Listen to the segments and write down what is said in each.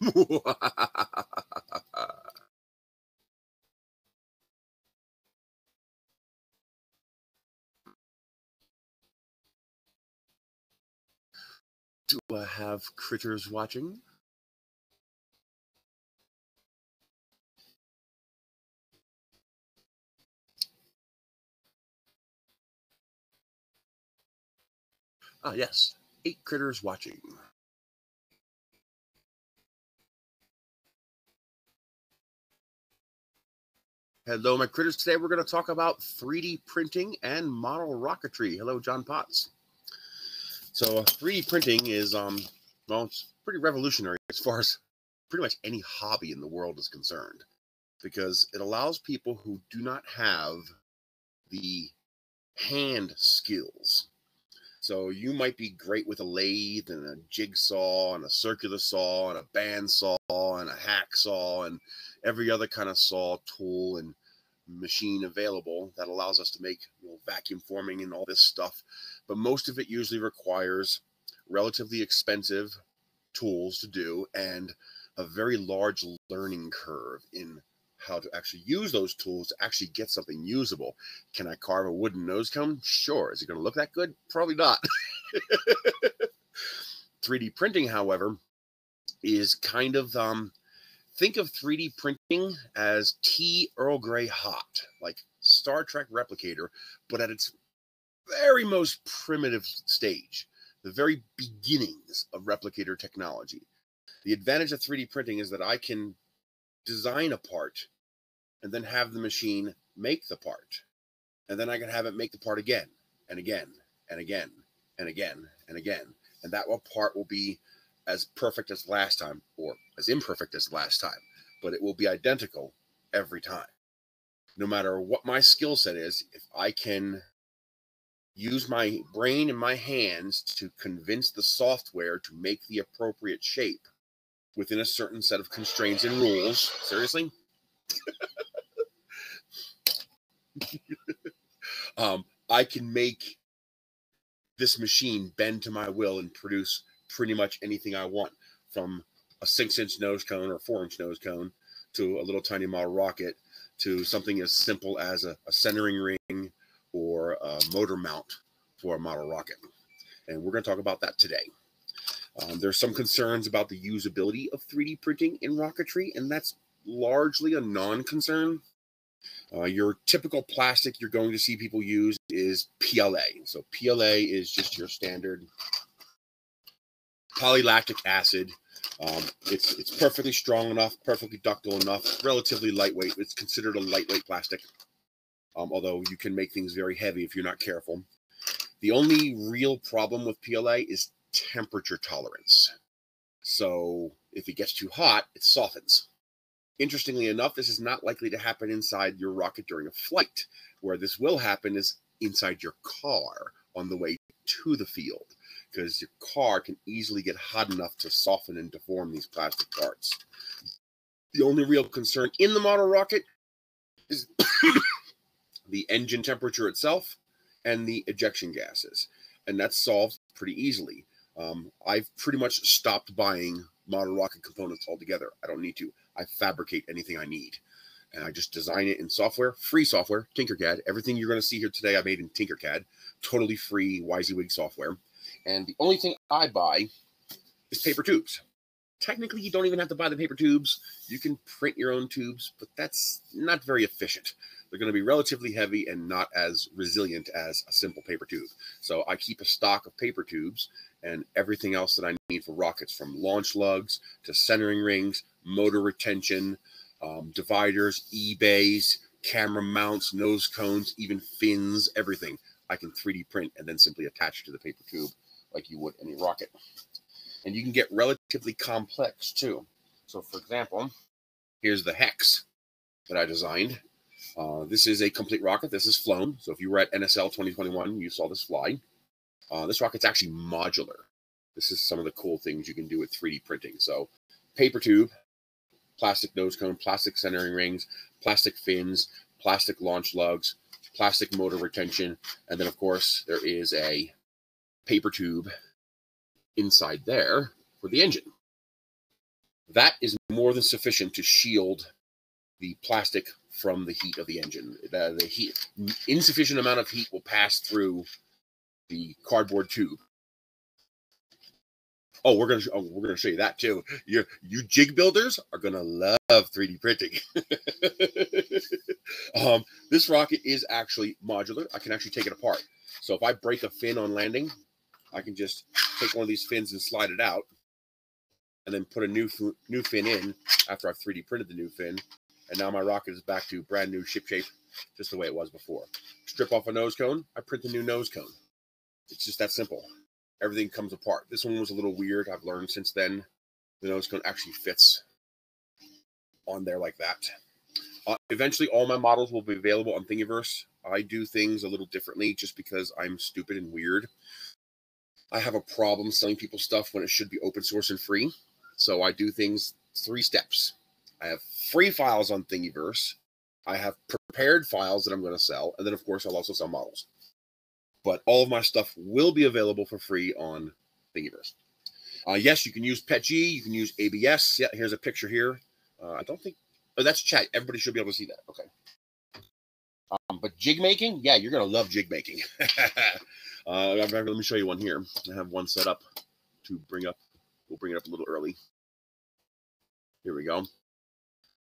Do I have critters watching? Ah, yes, eight critters watching. Hello, my critters. Today we're going to talk about 3D printing and model rocketry. Hello, John Potts. So, uh, 3D printing is, um, well, it's pretty revolutionary as far as pretty much any hobby in the world is concerned because it allows people who do not have the hand skills. So, you might be great with a lathe and a jigsaw and a circular saw and a bandsaw and a hacksaw and every other kind of saw tool and machine available that allows us to make you know, vacuum forming and all this stuff. But most of it usually requires relatively expensive tools to do and a very large learning curve in how to actually use those tools to actually get something usable. Can I carve a wooden nose cone? Sure. Is it going to look that good? Probably not. 3D printing, however, is kind of um, think of 3D printing as tea Earl Grey hot, like Star Trek replicator, but at its very most primitive stage, the very beginnings of replicator technology. The advantage of 3D printing is that I can design a part and then have the machine make the part. And then I can have it make the part again and again and again and again and again. And that one part will be as perfect as last time or as imperfect as last time, but it will be identical every time. No matter what my skill set is, if I can use my brain and my hands to convince the software to make the appropriate shape within a certain set of constraints and rules. Seriously? um, I can make this machine bend to my will and produce pretty much anything I want from a six inch nose cone or four inch nose cone to a little tiny model rocket to something as simple as a, a centering ring or a motor mount for a model rocket. And we're going to talk about that today. Um, there's some concerns about the usability of 3D printing in rocketry, and that's largely a non concern. Uh, your typical plastic you're going to see people use is PLA. So, PLA is just your standard polylactic acid. Um, it's it's perfectly strong enough, perfectly ductile enough, relatively lightweight. It's considered a lightweight plastic, um, although you can make things very heavy if you're not careful. The only real problem with PLA is temperature tolerance. So if it gets too hot, it softens. Interestingly enough, this is not likely to happen inside your rocket during a flight. Where this will happen is inside your car on the way to the field because your car can easily get hot enough to soften and deform these plastic parts. The only real concern in the model rocket is the engine temperature itself and the ejection gases, and that's solved pretty easily. Um, I've pretty much stopped buying model rocket components altogether. I don't need to. I fabricate anything I need. And I just design it in software, free software, Tinkercad. Everything you're going to see here today, I made in Tinkercad, totally free WYSIWYG software. And the only thing I buy is paper tubes. Technically, you don't even have to buy the paper tubes. You can print your own tubes, but that's not very efficient. They're going to be relatively heavy and not as resilient as a simple paper tube. So I keep a stock of paper tubes and everything else that I need for rockets from launch lugs to centering rings, motor retention, um, dividers, E-bays, camera mounts, nose cones, even fins, everything. I can 3D print and then simply attach to the paper tube like you would any rocket. And you can get relatively complex too. So, for example, here's the hex that I designed. Uh, this is a complete rocket. This is flown. So, if you were at NSL 2021, you saw this fly. Uh, this rocket's actually modular. This is some of the cool things you can do with 3D printing. So, paper tube, plastic nose cone, plastic centering rings, plastic fins, plastic launch lugs, plastic motor retention, and then, of course, there is a paper tube inside there for the engine. That is more than sufficient to shield the plastic from the heat of the engine. The, the heat, insufficient amount of heat will pass through the cardboard tube. Oh, we're gonna oh, we're gonna show you that too. You you jig builders are gonna love 3D printing. um, this rocket is actually modular. I can actually take it apart. So if I break a fin on landing, I can just take one of these fins and slide it out, and then put a new new fin in after I've 3D printed the new fin, and now my rocket is back to brand new ship shape, just the way it was before. Strip off a nose cone, I print the new nose cone. It's just that simple. Everything comes apart. This one was a little weird. I've learned since then. The nose cone actually fits on there like that. Uh, eventually, all my models will be available on Thingiverse. I do things a little differently just because I'm stupid and weird. I have a problem selling people stuff when it should be open source and free. So I do things three steps. I have free files on Thingiverse. I have prepared files that I'm going to sell. And then, of course, I'll also sell models. But all of my stuff will be available for free on Thingiverse. Uh, yes, you can use PETG. You can use ABS. Yeah, here's a picture here. Uh, I don't think, oh, that's chat. Everybody should be able to see that. Okay. Um, but jig making, yeah, you're to love jig making. uh, let me show you one here. I have one set up to bring up. We'll bring it up a little early. Here we go.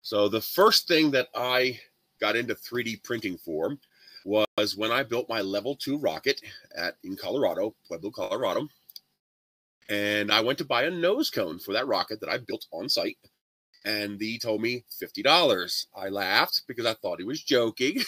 So the first thing that I got into 3D printing for was when I built my level two rocket at in Colorado, Pueblo, Colorado. And I went to buy a nose cone for that rocket that I built on site. And he told me $50. I laughed because I thought he was joking.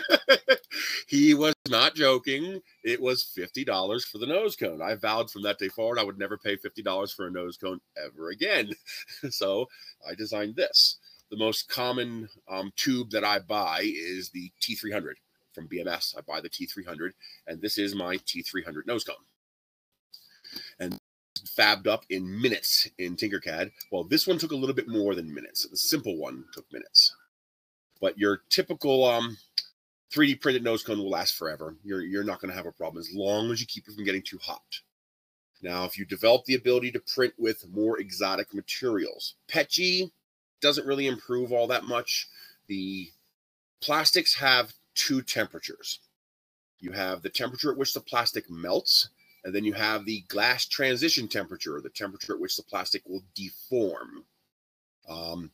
he was not joking. It was $50 for the nose cone. I vowed from that day forward I would never pay $50 for a nose cone ever again. so I designed this. The most common um, tube that I buy is the T300 from BMS. I buy the T300, and this is my T300 nose cone. And fabbed up in minutes in Tinkercad. Well, this one took a little bit more than minutes. The simple one took minutes. But your typical um, 3D printed nose cone will last forever. You're, you're not going to have a problem as long as you keep it from getting too hot. Now, if you develop the ability to print with more exotic materials, PETG doesn't really improve all that much. The plastics have two temperatures. You have the temperature at which the plastic melts, and then you have the glass transition temperature, the temperature at which the plastic will deform. Um,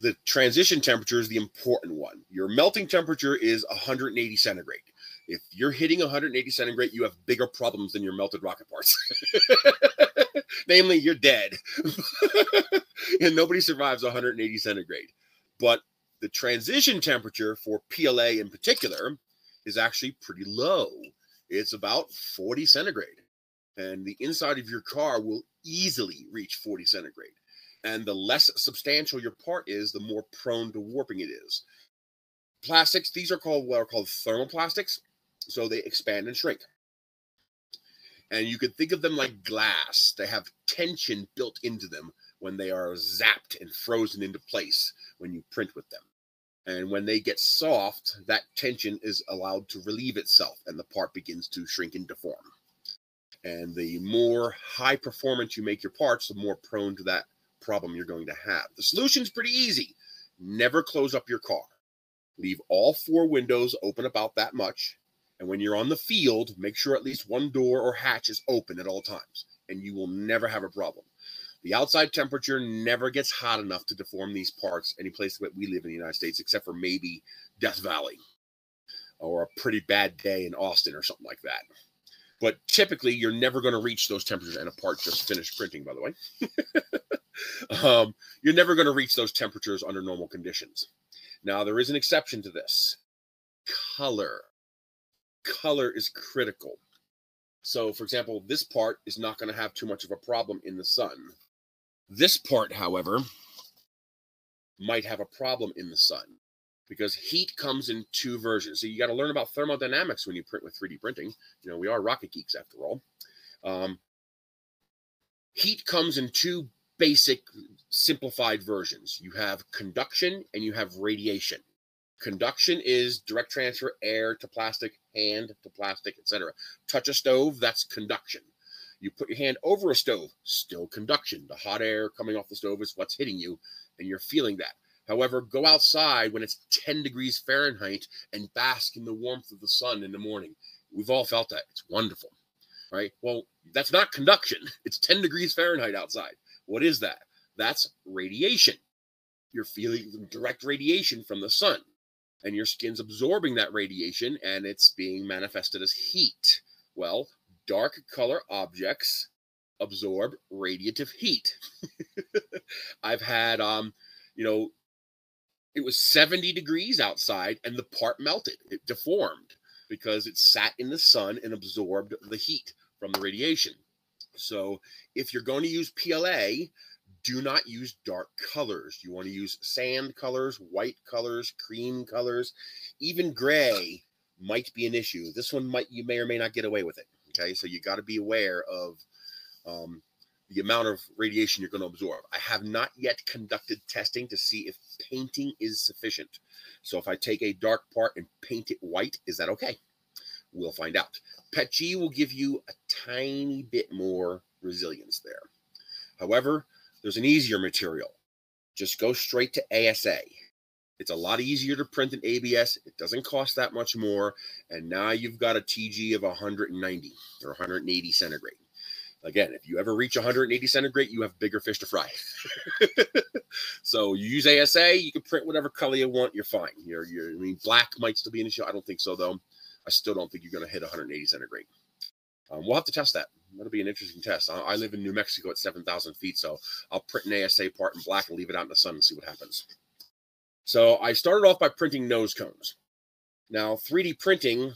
the transition temperature is the important one. Your melting temperature is 180 centigrade. If you're hitting 180 centigrade, you have bigger problems than your melted rocket parts. Namely, you're dead. and nobody survives 180 centigrade. But the transition temperature for PLA in particular is actually pretty low. It's about 40 centigrade. And the inside of your car will easily reach 40 centigrade. And the less substantial your part is, the more prone to warping it is. Plastics, these are called what are called thermoplastics. So they expand and shrink. And you could think of them like glass. They have tension built into them when they are zapped and frozen into place when you print with them. And when they get soft, that tension is allowed to relieve itself and the part begins to shrink and deform. And the more high performance you make your parts, the more prone to that problem you're going to have. The solution is pretty easy. Never close up your car. Leave all four windows open about that much and when you're on the field, make sure at least one door or hatch is open at all times, and you will never have a problem. The outside temperature never gets hot enough to deform these parts any place that we live in the United States, except for maybe Death Valley or a pretty bad day in Austin or something like that. But typically, you're never going to reach those temperatures. And a part just finished printing, by the way. um, you're never going to reach those temperatures under normal conditions. Now, there is an exception to this color color is critical. So, for example, this part is not going to have too much of a problem in the sun. This part, however, might have a problem in the sun because heat comes in two versions. So you got to learn about thermodynamics when you print with 3D printing. You know, we are rocket geeks after all. Um, heat comes in two basic simplified versions. You have conduction and you have radiation. Conduction is direct transfer air to plastic, hand to plastic, etc. Touch a stove, that's conduction. You put your hand over a stove, still conduction. The hot air coming off the stove is what's hitting you, and you're feeling that. However, go outside when it's 10 degrees Fahrenheit and bask in the warmth of the sun in the morning. We've all felt that. It's wonderful, right? Well, that's not conduction. It's 10 degrees Fahrenheit outside. What is that? That's radiation. You're feeling direct radiation from the sun, and your skin's absorbing that radiation and it's being manifested as heat. Well, dark color objects absorb radiative heat. I've had, um, you know, it was 70 degrees outside and the part melted, it deformed because it sat in the sun and absorbed the heat from the radiation. So if you're going to use PLA, do not use dark colors. You want to use sand colors, white colors, cream colors, even gray might be an issue. This one might you may or may not get away with it. Okay, so you got to be aware of um, the amount of radiation you're going to absorb. I have not yet conducted testing to see if painting is sufficient. So if I take a dark part and paint it white, is that okay? We'll find out. PETG will give you a tiny bit more resilience there. However, there's an easier material. Just go straight to ASA. It's a lot easier to print than ABS. It doesn't cost that much more. And now you've got a TG of 190 or 180 centigrade. Again, if you ever reach 180 centigrade, you have bigger fish to fry. so you use ASA, you can print whatever color you want. You're fine. You're, you're, I mean, black might still be an issue. I don't think so, though. I still don't think you're going to hit 180 centigrade. Um, we'll have to test that. That'll be an interesting test. I, I live in New Mexico at 7,000 feet, so I'll print an ASA part in black and leave it out in the sun and see what happens. So I started off by printing nose cones. Now, 3D printing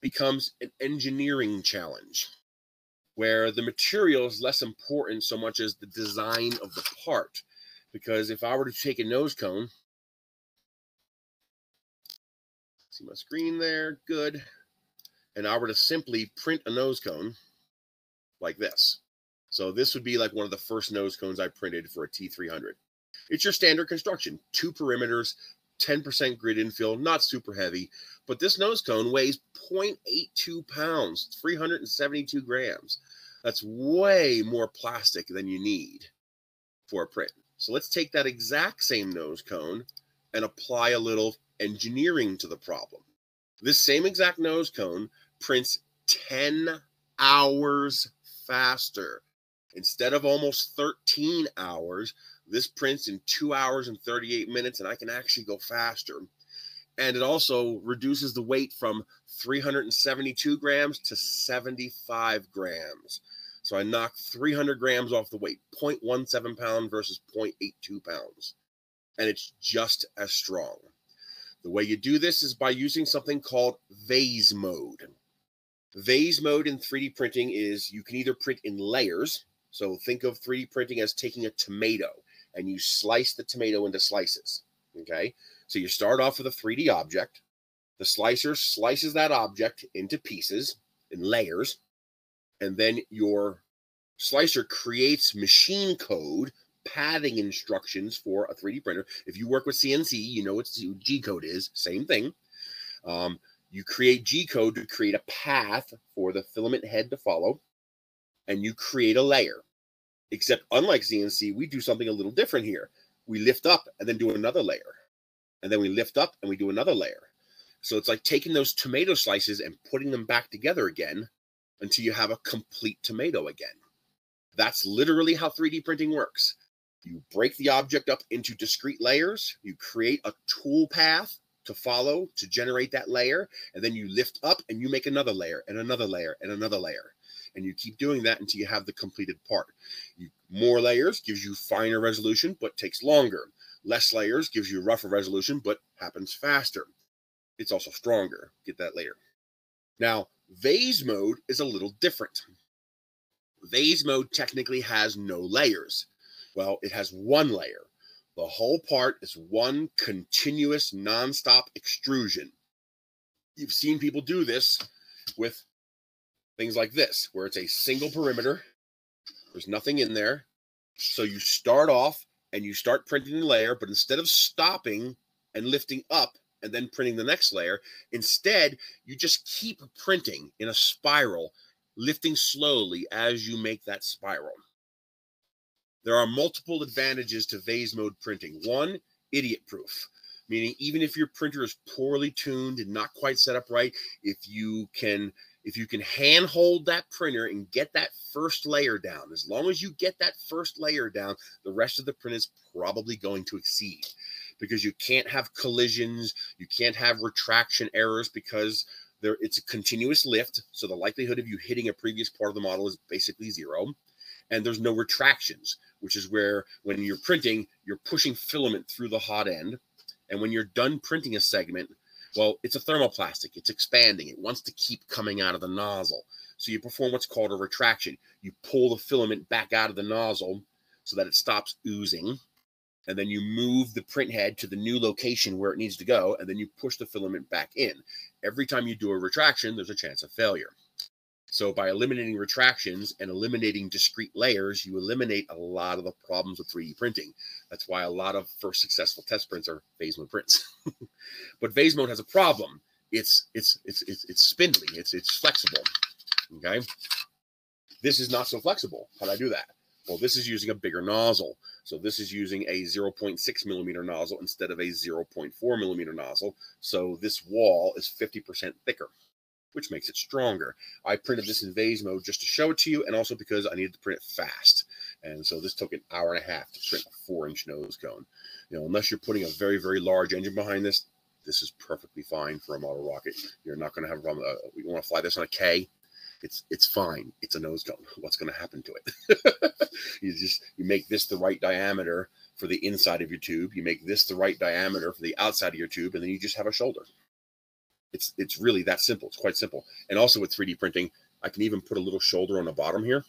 becomes an engineering challenge where the material is less important so much as the design of the part. Because if I were to take a nose cone, see my screen there, good and I were to simply print a nose cone like this. So this would be like one of the first nose cones I printed for a T300. It's your standard construction, two perimeters, 10% grid infill, not super heavy, but this nose cone weighs 0.82 pounds, 372 grams. That's way more plastic than you need for a print. So let's take that exact same nose cone and apply a little engineering to the problem. This same exact nose cone prints 10 hours faster. Instead of almost 13 hours, this prints in two hours and 38 minutes, and I can actually go faster. And it also reduces the weight from 372 grams to 75 grams. So I knock 300 grams off the weight, 0.17 pound versus 0.82 pounds. And it's just as strong. The way you do this is by using something called vase mode. Vase mode in 3D printing is you can either print in layers. So think of 3D printing as taking a tomato and you slice the tomato into slices. Okay. So you start off with a 3D object. The slicer slices that object into pieces in layers. And then your slicer creates machine code pathing instructions for a 3D printer. If you work with CNC, you know what G code is. Same thing. Um, you create G code to create a path for the filament head to follow, and you create a layer. Except, unlike CNC, we do something a little different here. We lift up and then do another layer, and then we lift up and we do another layer. So it's like taking those tomato slices and putting them back together again until you have a complete tomato again. That's literally how 3D printing works. You break the object up into discrete layers, you create a tool path to follow to generate that layer. And then you lift up and you make another layer and another layer and another layer. And you keep doing that until you have the completed part. You, more layers gives you finer resolution, but takes longer. Less layers gives you rougher resolution, but happens faster. It's also stronger. Get that later. Now, vase mode is a little different. Vase mode technically has no layers. Well, it has one layer. The whole part is one continuous nonstop extrusion. You've seen people do this with things like this, where it's a single perimeter. There's nothing in there. So you start off and you start printing the layer, but instead of stopping and lifting up and then printing the next layer, instead you just keep printing in a spiral lifting slowly as you make that spiral. There are multiple advantages to vase mode printing. One, idiot proof, meaning even if your printer is poorly tuned and not quite set up right, if you can if you can hand hold that printer and get that first layer down, as long as you get that first layer down, the rest of the print is probably going to exceed because you can't have collisions, you can't have retraction errors because there it's a continuous lift. So the likelihood of you hitting a previous part of the model is basically zero. And there's no retractions, which is where when you're printing, you're pushing filament through the hot end. And when you're done printing a segment, well, it's a thermoplastic, it's expanding, it wants to keep coming out of the nozzle. So you perform what's called a retraction. You pull the filament back out of the nozzle so that it stops oozing. And then you move the print head to the new location where it needs to go. And then you push the filament back in. Every time you do a retraction, there's a chance of failure. So by eliminating retractions and eliminating discrete layers, you eliminate a lot of the problems with 3D printing. That's why a lot of first successful test prints are vase mode prints. but vase mode has a problem. It's it's it's it's, it's spindly. It's it's flexible. Okay. This is not so flexible. How do I do that? Well, this is using a bigger nozzle. So this is using a 0.6 millimeter nozzle instead of a 0.4 millimeter nozzle. So this wall is 50% thicker which makes it stronger. I printed this in vase mode just to show it to you, and also because I needed to print it fast. And so this took an hour and a half to print a four inch nose cone. You know, unless you're putting a very, very large engine behind this, this is perfectly fine for a model rocket. You're not going to have a problem. Uh, we want to fly this on a K. It's it's fine. It's a nose cone. What's going to happen to it? you just you make this the right diameter for the inside of your tube. You make this the right diameter for the outside of your tube, and then you just have a shoulder. It's it's really that simple. It's quite simple. And also with 3D printing, I can even put a little shoulder on the bottom here.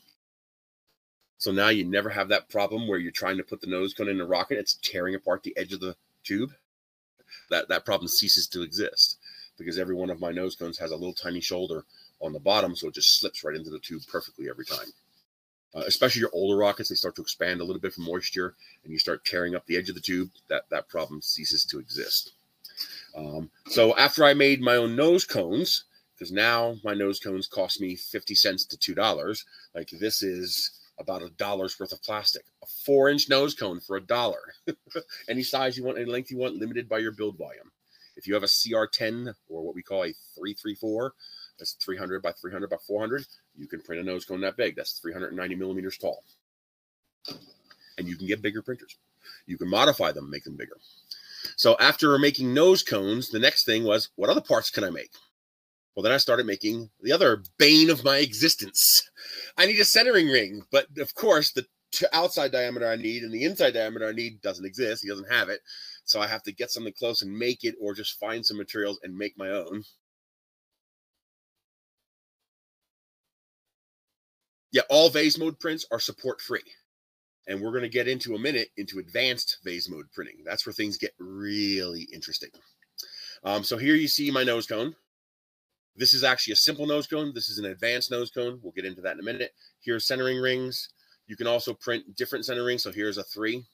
So now you never have that problem where you're trying to put the nose cone in a rocket, it's tearing apart the edge of the tube. That that problem ceases to exist because every one of my nose cones has a little tiny shoulder on the bottom, so it just slips right into the tube perfectly every time. Uh, especially your older rockets, they start to expand a little bit from moisture, and you start tearing up the edge of the tube. That that problem ceases to exist. Um, so after I made my own nose cones, because now my nose cones cost me 50 cents to $2, like this is about a dollar's worth of plastic. A four inch nose cone for a dollar. any size you want, any length you want, limited by your build volume. If you have a CR10 or what we call a 334, that's 300 by 300 by 400, you can print a nose cone that big. That's 390 millimeters tall. And you can get bigger printers. You can modify them, make them bigger. So after making nose cones, the next thing was what other parts can I make? Well, then I started making the other bane of my existence. I need a centering ring, but of course, the outside diameter I need and the inside diameter I need doesn't exist. He doesn't have it. So I have to get something close and make it, or just find some materials and make my own. Yeah, all vase mode prints are support free and we're going to get into a minute into advanced vase mode printing. That's where things get really interesting. Um, so here you see my nose cone. This is actually a simple nose cone. This is an advanced nose cone. We'll get into that in a minute. Here's centering rings. You can also print different center rings. So here's a three.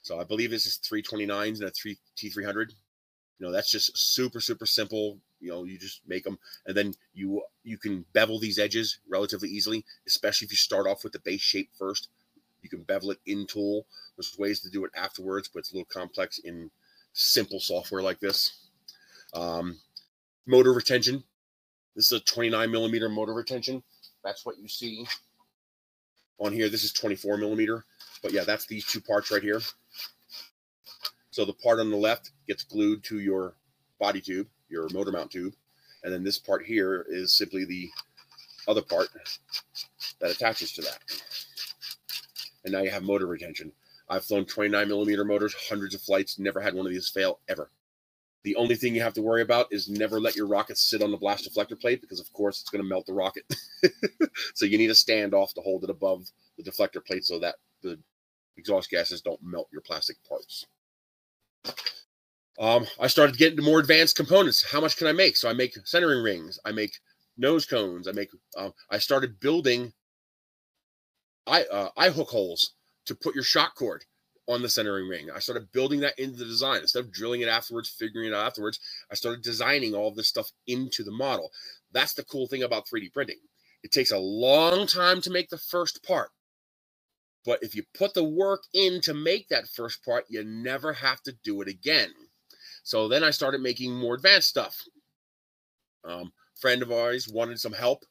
So I believe this is 329s and a three T300. You know, that's just super, super simple. You know, you just make them and then you you can bevel these edges relatively easily, especially if you start off with the base shape first. You can bevel it in tool. There's ways to do it afterwards, but it's a little complex in simple software like this. Um, motor retention. This is a 29 millimeter motor retention. That's what you see on here. This is 24 millimeter, but yeah, that's these two parts right here. So the part on the left gets glued to your body tube, your motor mount tube. And then this part here is simply the other part that attaches to that and now you have motor retention. I've flown 29 millimeter motors, hundreds of flights, never had one of these fail ever. The only thing you have to worry about is never let your rocket sit on the blast deflector plate because, of course, it's going to melt the rocket. so you need a standoff to hold it above the deflector plate so that the exhaust gases don't melt your plastic parts. Um, I started getting to more advanced components. How much can I make? So I make centering rings. I make nose cones. I make. Um, I started building eye uh, eye hook holes to put your shock cord on the centering ring. I started building that into the design instead of drilling it afterwards, figuring it out afterwards. I started designing all of this stuff into the model. That's the cool thing about 3D printing. It takes a long time to make the first part. But if you put the work in to make that first part, you never have to do it again. So then I started making more advanced stuff. Um, friend of ours wanted some help.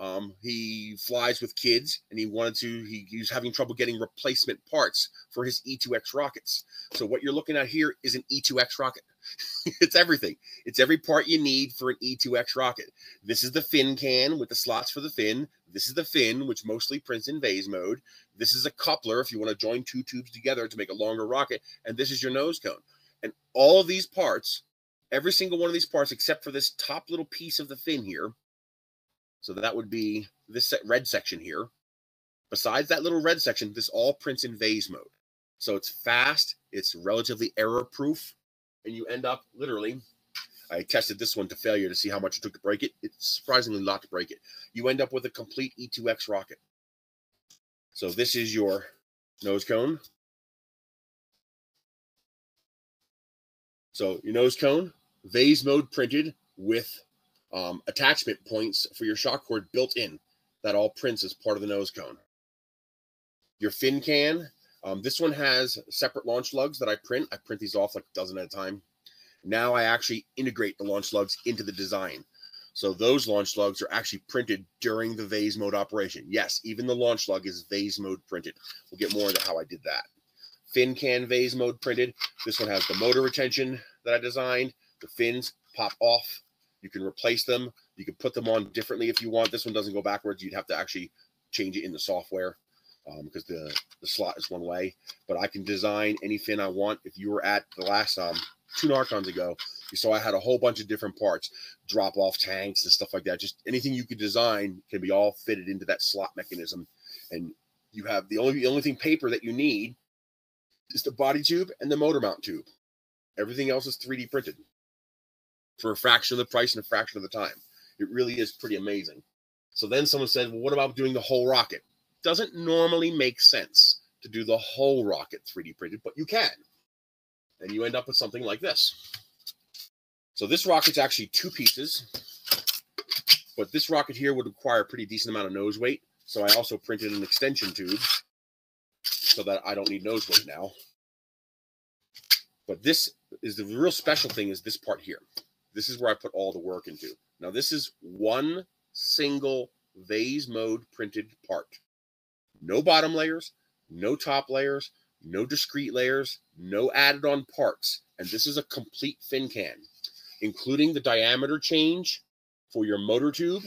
Um, he flies with kids and he wanted to, he, he was having trouble getting replacement parts for his E2X rockets. So what you're looking at here is an E2X rocket. it's everything. It's every part you need for an E2X rocket. This is the fin can with the slots for the fin. This is the fin, which mostly prints in vase mode. This is a coupler if you want to join two tubes together to make a longer rocket. And this is your nose cone. And all of these parts, every single one of these parts, except for this top little piece of the fin here, so that would be this red section here. Besides that little red section, this all prints in vase mode. So it's fast, it's relatively error proof, and you end up literally. I tested this one to failure to see how much it took to break it. It's surprisingly not to break it. You end up with a complete E2X rocket. So this is your nose cone. So your nose cone, vase mode printed with um, attachment points for your shock cord built in. That all prints as part of the nose cone. Your fin can. Um, this one has separate launch lugs that I print. I print these off like a dozen at a time. Now I actually integrate the launch lugs into the design. So those launch lugs are actually printed during the vase mode operation. Yes, even the launch lug is vase mode printed. We'll get more into how I did that. Fin can vase mode printed. This one has the motor retention that I designed. The fins pop off you can replace them. You can put them on differently if you want. This one doesn't go backwards. You'd have to actually change it in the software um, because the, the slot is one way. But I can design any fin I want. If you were at the last um, two Narcons ago, you saw I had a whole bunch of different parts, drop off tanks and stuff like that. Just anything you could design can be all fitted into that slot mechanism. And you have the only the only thing paper that you need is the body tube and the motor mount tube. Everything else is 3D printed for a fraction of the price and a fraction of the time. It really is pretty amazing. So then someone said, well, what about doing the whole rocket? Doesn't normally make sense to do the whole rocket 3D printed, but you can. And you end up with something like this. So this rocket's actually two pieces, but this rocket here would require a pretty decent amount of nose weight. So I also printed an extension tube so that I don't need nose weight now. But this is the real special thing is this part here. This is where I put all the work into. Now, this is one single vase mode printed part. No bottom layers, no top layers, no discrete layers, no added on parts. And this is a complete fin can, including the diameter change for your motor tube,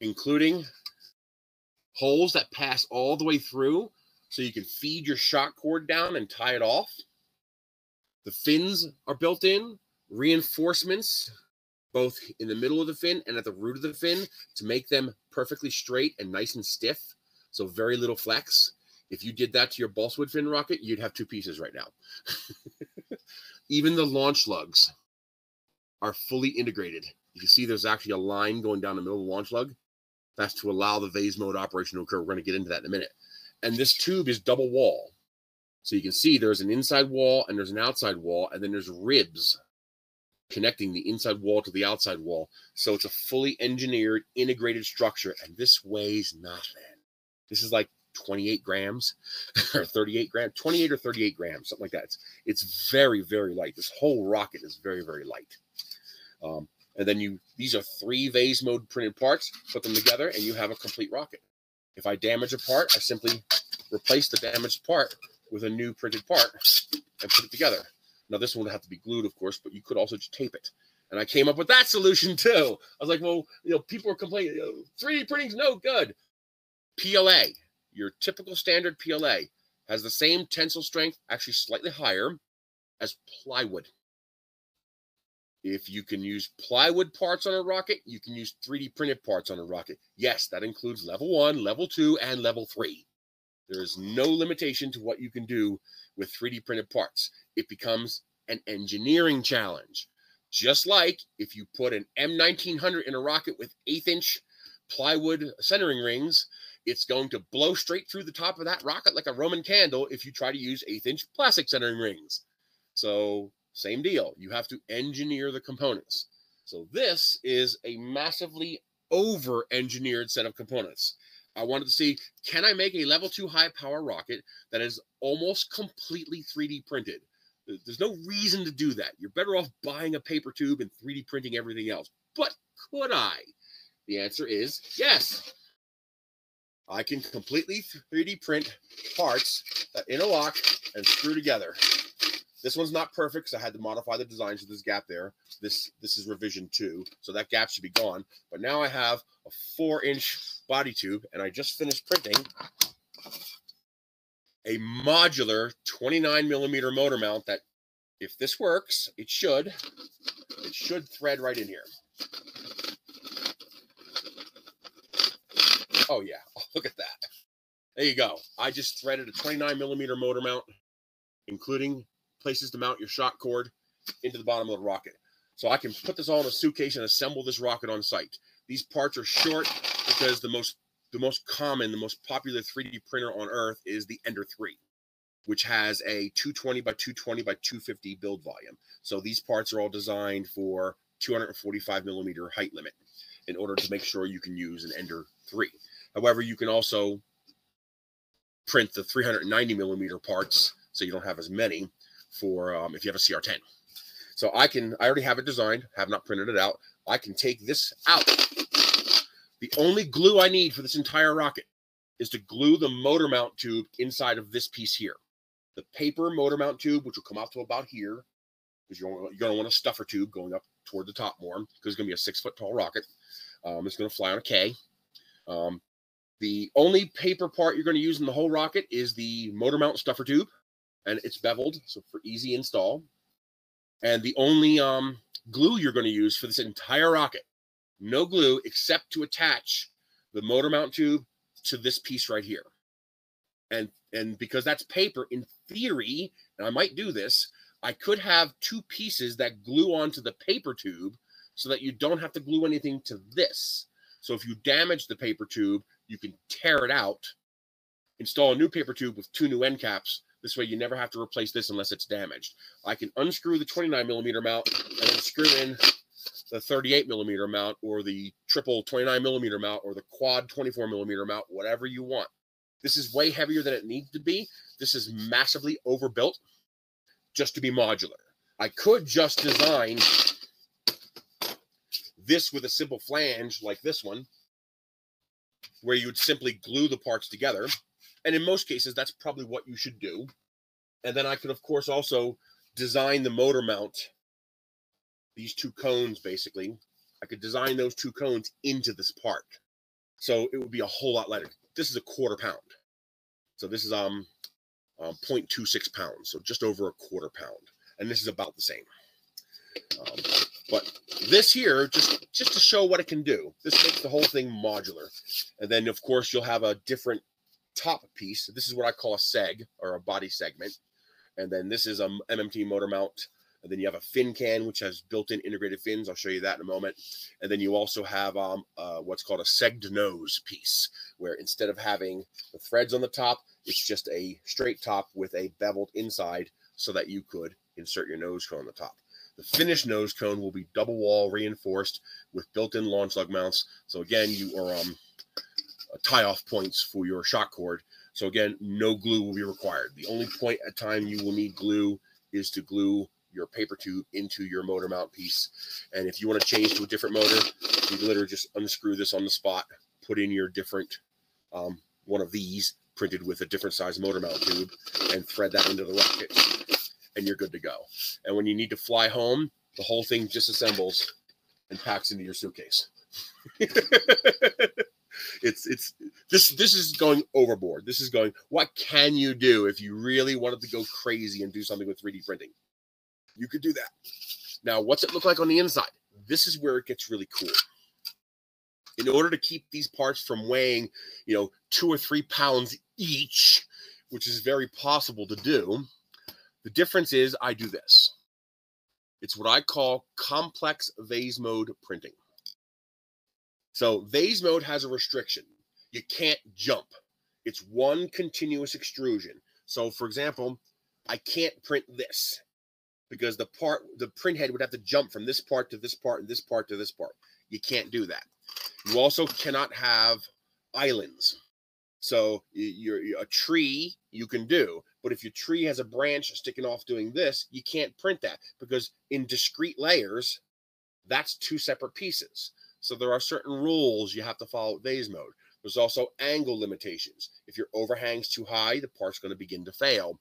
including holes that pass all the way through so you can feed your shock cord down and tie it off. The fins are built in, reinforcements both in the middle of the fin and at the root of the fin to make them perfectly straight and nice and stiff. So very little flex. If you did that to your balsa wood fin rocket, you'd have two pieces right now. Even the launch lugs are fully integrated. You can see there's actually a line going down the middle of the launch lug. That's to allow the vase mode operation to occur. We're going to get into that in a minute. And this tube is double wall. So you can see there's an inside wall and there's an outside wall, and then there's ribs connecting the inside wall to the outside wall. So it's a fully engineered, integrated structure, and this weighs nothing. This is like 28 grams or 38 grams, 28 or 38 grams, something like that. It's, it's very, very light. This whole rocket is very, very light. Um, and then you, these are three vase mode printed parts, put them together, and you have a complete rocket. If I damage a part, I simply replace the damaged part with a new printed part and put it together. Now, this one would have to be glued, of course, but you could also just tape it. And I came up with that solution too. I was like, well, you know, people are complaining, you know, 3D printing's no good. PLA, your typical standard PLA, has the same tensile strength, actually slightly higher, as plywood. If you can use plywood parts on a rocket, you can use 3D printed parts on a rocket. Yes, that includes level one, level two, and level three. There is no limitation to what you can do with 3D printed parts. It becomes an engineering challenge. Just like if you put an M1900 in a rocket with eighth inch plywood centering rings, it's going to blow straight through the top of that rocket like a Roman candle if you try to use eighth inch plastic centering rings. So, same deal. You have to engineer the components. So, this is a massively over engineered set of components. I wanted to see can I make a level two high power rocket that is almost completely 3D printed? There's no reason to do that. You're better off buying a paper tube and 3D printing everything else. But could I? The answer is yes. I can completely 3D print parts that interlock and screw together. This one's not perfect because I had to modify the design there's a gap there. This this is revision two, so that gap should be gone. But now I have a four inch body tube, and I just finished printing a modular 29 millimeter motor mount that, if this works, it should, it should thread right in here. Oh yeah, look at that. There you go. I just threaded a 29 millimeter motor mount, including places to mount your shock cord into the bottom of the rocket. So I can put this all in a suitcase and assemble this rocket on site. These parts are short because the most the most common, the most popular 3D printer on earth is the Ender 3, which has a 220 by 220 by 250 build volume. So these parts are all designed for 245 millimeter height limit in order to make sure you can use an Ender 3. However, you can also print the 390 millimeter parts so you don't have as many for um, if you have a CR10. So I can, I already have it designed, have not printed it out. I can take this out. The only glue I need for this entire rocket is to glue the motor mount tube inside of this piece here. The paper motor mount tube, which will come out to about here, because you're, you're going to want a stuffer tube going up toward the top more, because it's going to be a six foot tall rocket. Um, it's going to fly on a K. Um, the only paper part you're going to use in the whole rocket is the motor mount stuffer tube, and it's beveled, so for easy install. And the only um, glue you're going to use for this entire rocket, no glue except to attach the motor mount tube to this piece right here. And and because that's paper, in theory, and I might do this, I could have two pieces that glue onto the paper tube so that you don't have to glue anything to this. So if you damage the paper tube, you can tear it out, install a new paper tube with two new end caps. This way you never have to replace this unless it's damaged. I can unscrew the 29 millimeter mount and then screw in the 38 millimeter mount or the triple 29 millimeter mount or the quad 24 millimeter mount, whatever you want. This is way heavier than it needs to be. This is massively overbuilt just to be modular. I could just design this with a simple flange like this one where you would simply glue the parts together. And in most cases, that's probably what you should do. And then I could, of course, also design the motor mount, these two cones basically. I could design those two cones into this part. So it would be a whole lot lighter. This is a quarter pound. So this is um, um 0.26 pounds, so just over a quarter pound. And this is about the same. Um, but this here, just just to show what it can do, this makes the whole thing modular. And then, of course, you'll have a different top piece. This is what I call a seg or a body segment. And then this is a MMT motor mount. And then you have a fin can, which has built-in integrated fins. I'll show you that in a moment. And then you also have um, uh, what's called a segged nose piece, where instead of having the threads on the top, it's just a straight top with a beveled inside so that you could insert your nose cone on the top. The finished nose cone will be double wall reinforced with built-in launch lug mounts. So again, you are um, tie-off points for your shock cord. So again, no glue will be required. The only point at time you will need glue is to glue your paper tube into your motor mount piece. And if you want to change to a different motor, you literally just unscrew this on the spot, put in your different um, one of these printed with a different size motor mount tube, and thread that into the rocket and you're good to go. And when you need to fly home, the whole thing disassembles and packs into your suitcase. it's it's this this is going overboard. This is going what can you do if you really wanted to go crazy and do something with 3D printing? You could do that. Now, what's it look like on the inside? This is where it gets really cool. In order to keep these parts from weighing, you know, two or three pounds each, which is very possible to do, the difference is I do this. It's what I call complex vase mode printing. So vase mode has a restriction. You can't jump. It's one continuous extrusion. So for example, I can't print this because the part, the print head would have to jump from this part to this part and this part to this part. You can't do that. You also cannot have islands. So you're, you're, a tree you can do, but if your tree has a branch sticking off doing this, you can't print that because in discrete layers, that's two separate pieces. So there are certain rules you have to follow with vase mode. There's also angle limitations. If your overhang's too high, the part's going to begin to fail.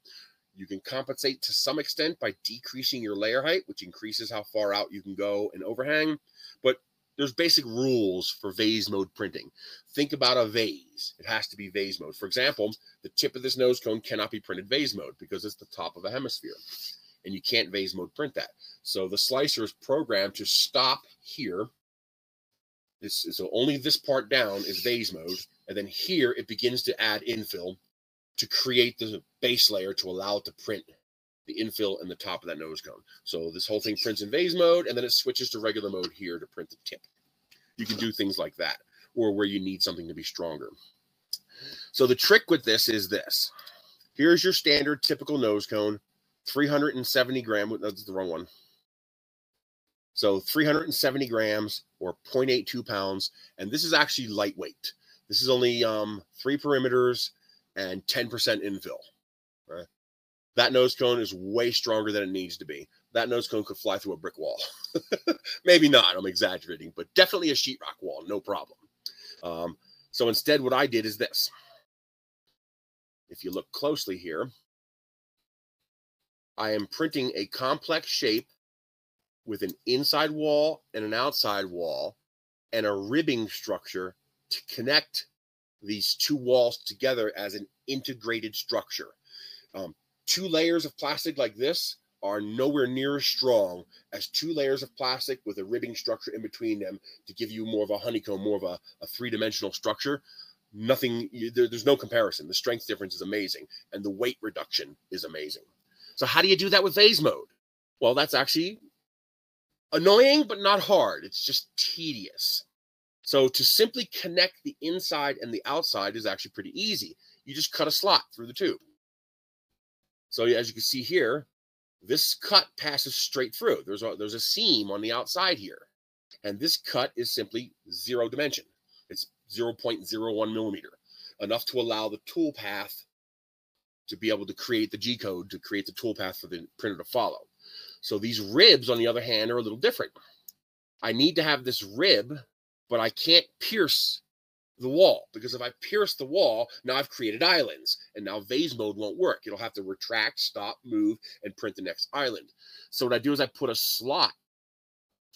You can compensate to some extent by decreasing your layer height, which increases how far out you can go and overhang. But there's basic rules for vase mode printing. Think about a vase. It has to be vase mode. For example, the tip of this nose cone cannot be printed vase mode because it's the top of a hemisphere. And you can't vase mode print that. So the slicer is programmed to stop here this so only this part down is vase mode, and then here it begins to add infill to create the base layer to allow it to print the infill and the top of that nose cone. So this whole thing prints in vase mode, and then it switches to regular mode here to print the tip. You can do things like that, or where you need something to be stronger. So the trick with this is this. Here's your standard typical nose cone, 370 gram. That's the wrong one. So 370 grams or 0.82 pounds. And this is actually lightweight. This is only um, three perimeters and 10% infill. Right? That nose cone is way stronger than it needs to be. That nose cone could fly through a brick wall. Maybe not, I'm exaggerating, but definitely a sheetrock wall, no problem. Um, so instead, what I did is this. If you look closely here, I am printing a complex shape with an inside wall and an outside wall and a ribbing structure to connect these two walls together as an integrated structure. Um, two layers of plastic like this are nowhere near as strong as two layers of plastic with a ribbing structure in between them to give you more of a honeycomb, more of a, a three-dimensional structure. Nothing, there, there's no comparison. The strength difference is amazing, and the weight reduction is amazing. So how do you do that with vase mode? Well, that's actually annoying, but not hard. It's just tedious. So to simply connect the inside and the outside is actually pretty easy. You just cut a slot through the tube. So as you can see here, this cut passes straight through. There's a, there's a seam on the outside here. And this cut is simply zero dimension. It's 0.01 millimeter, enough to allow the tool path to be able to create the G code to create the tool path for the printer to follow. So these ribs, on the other hand, are a little different. I need to have this rib, but I can't pierce the wall because if I pierce the wall, now I've created islands and now vase mode won't work. It'll have to retract, stop, move, and print the next island. So what I do is I put a slot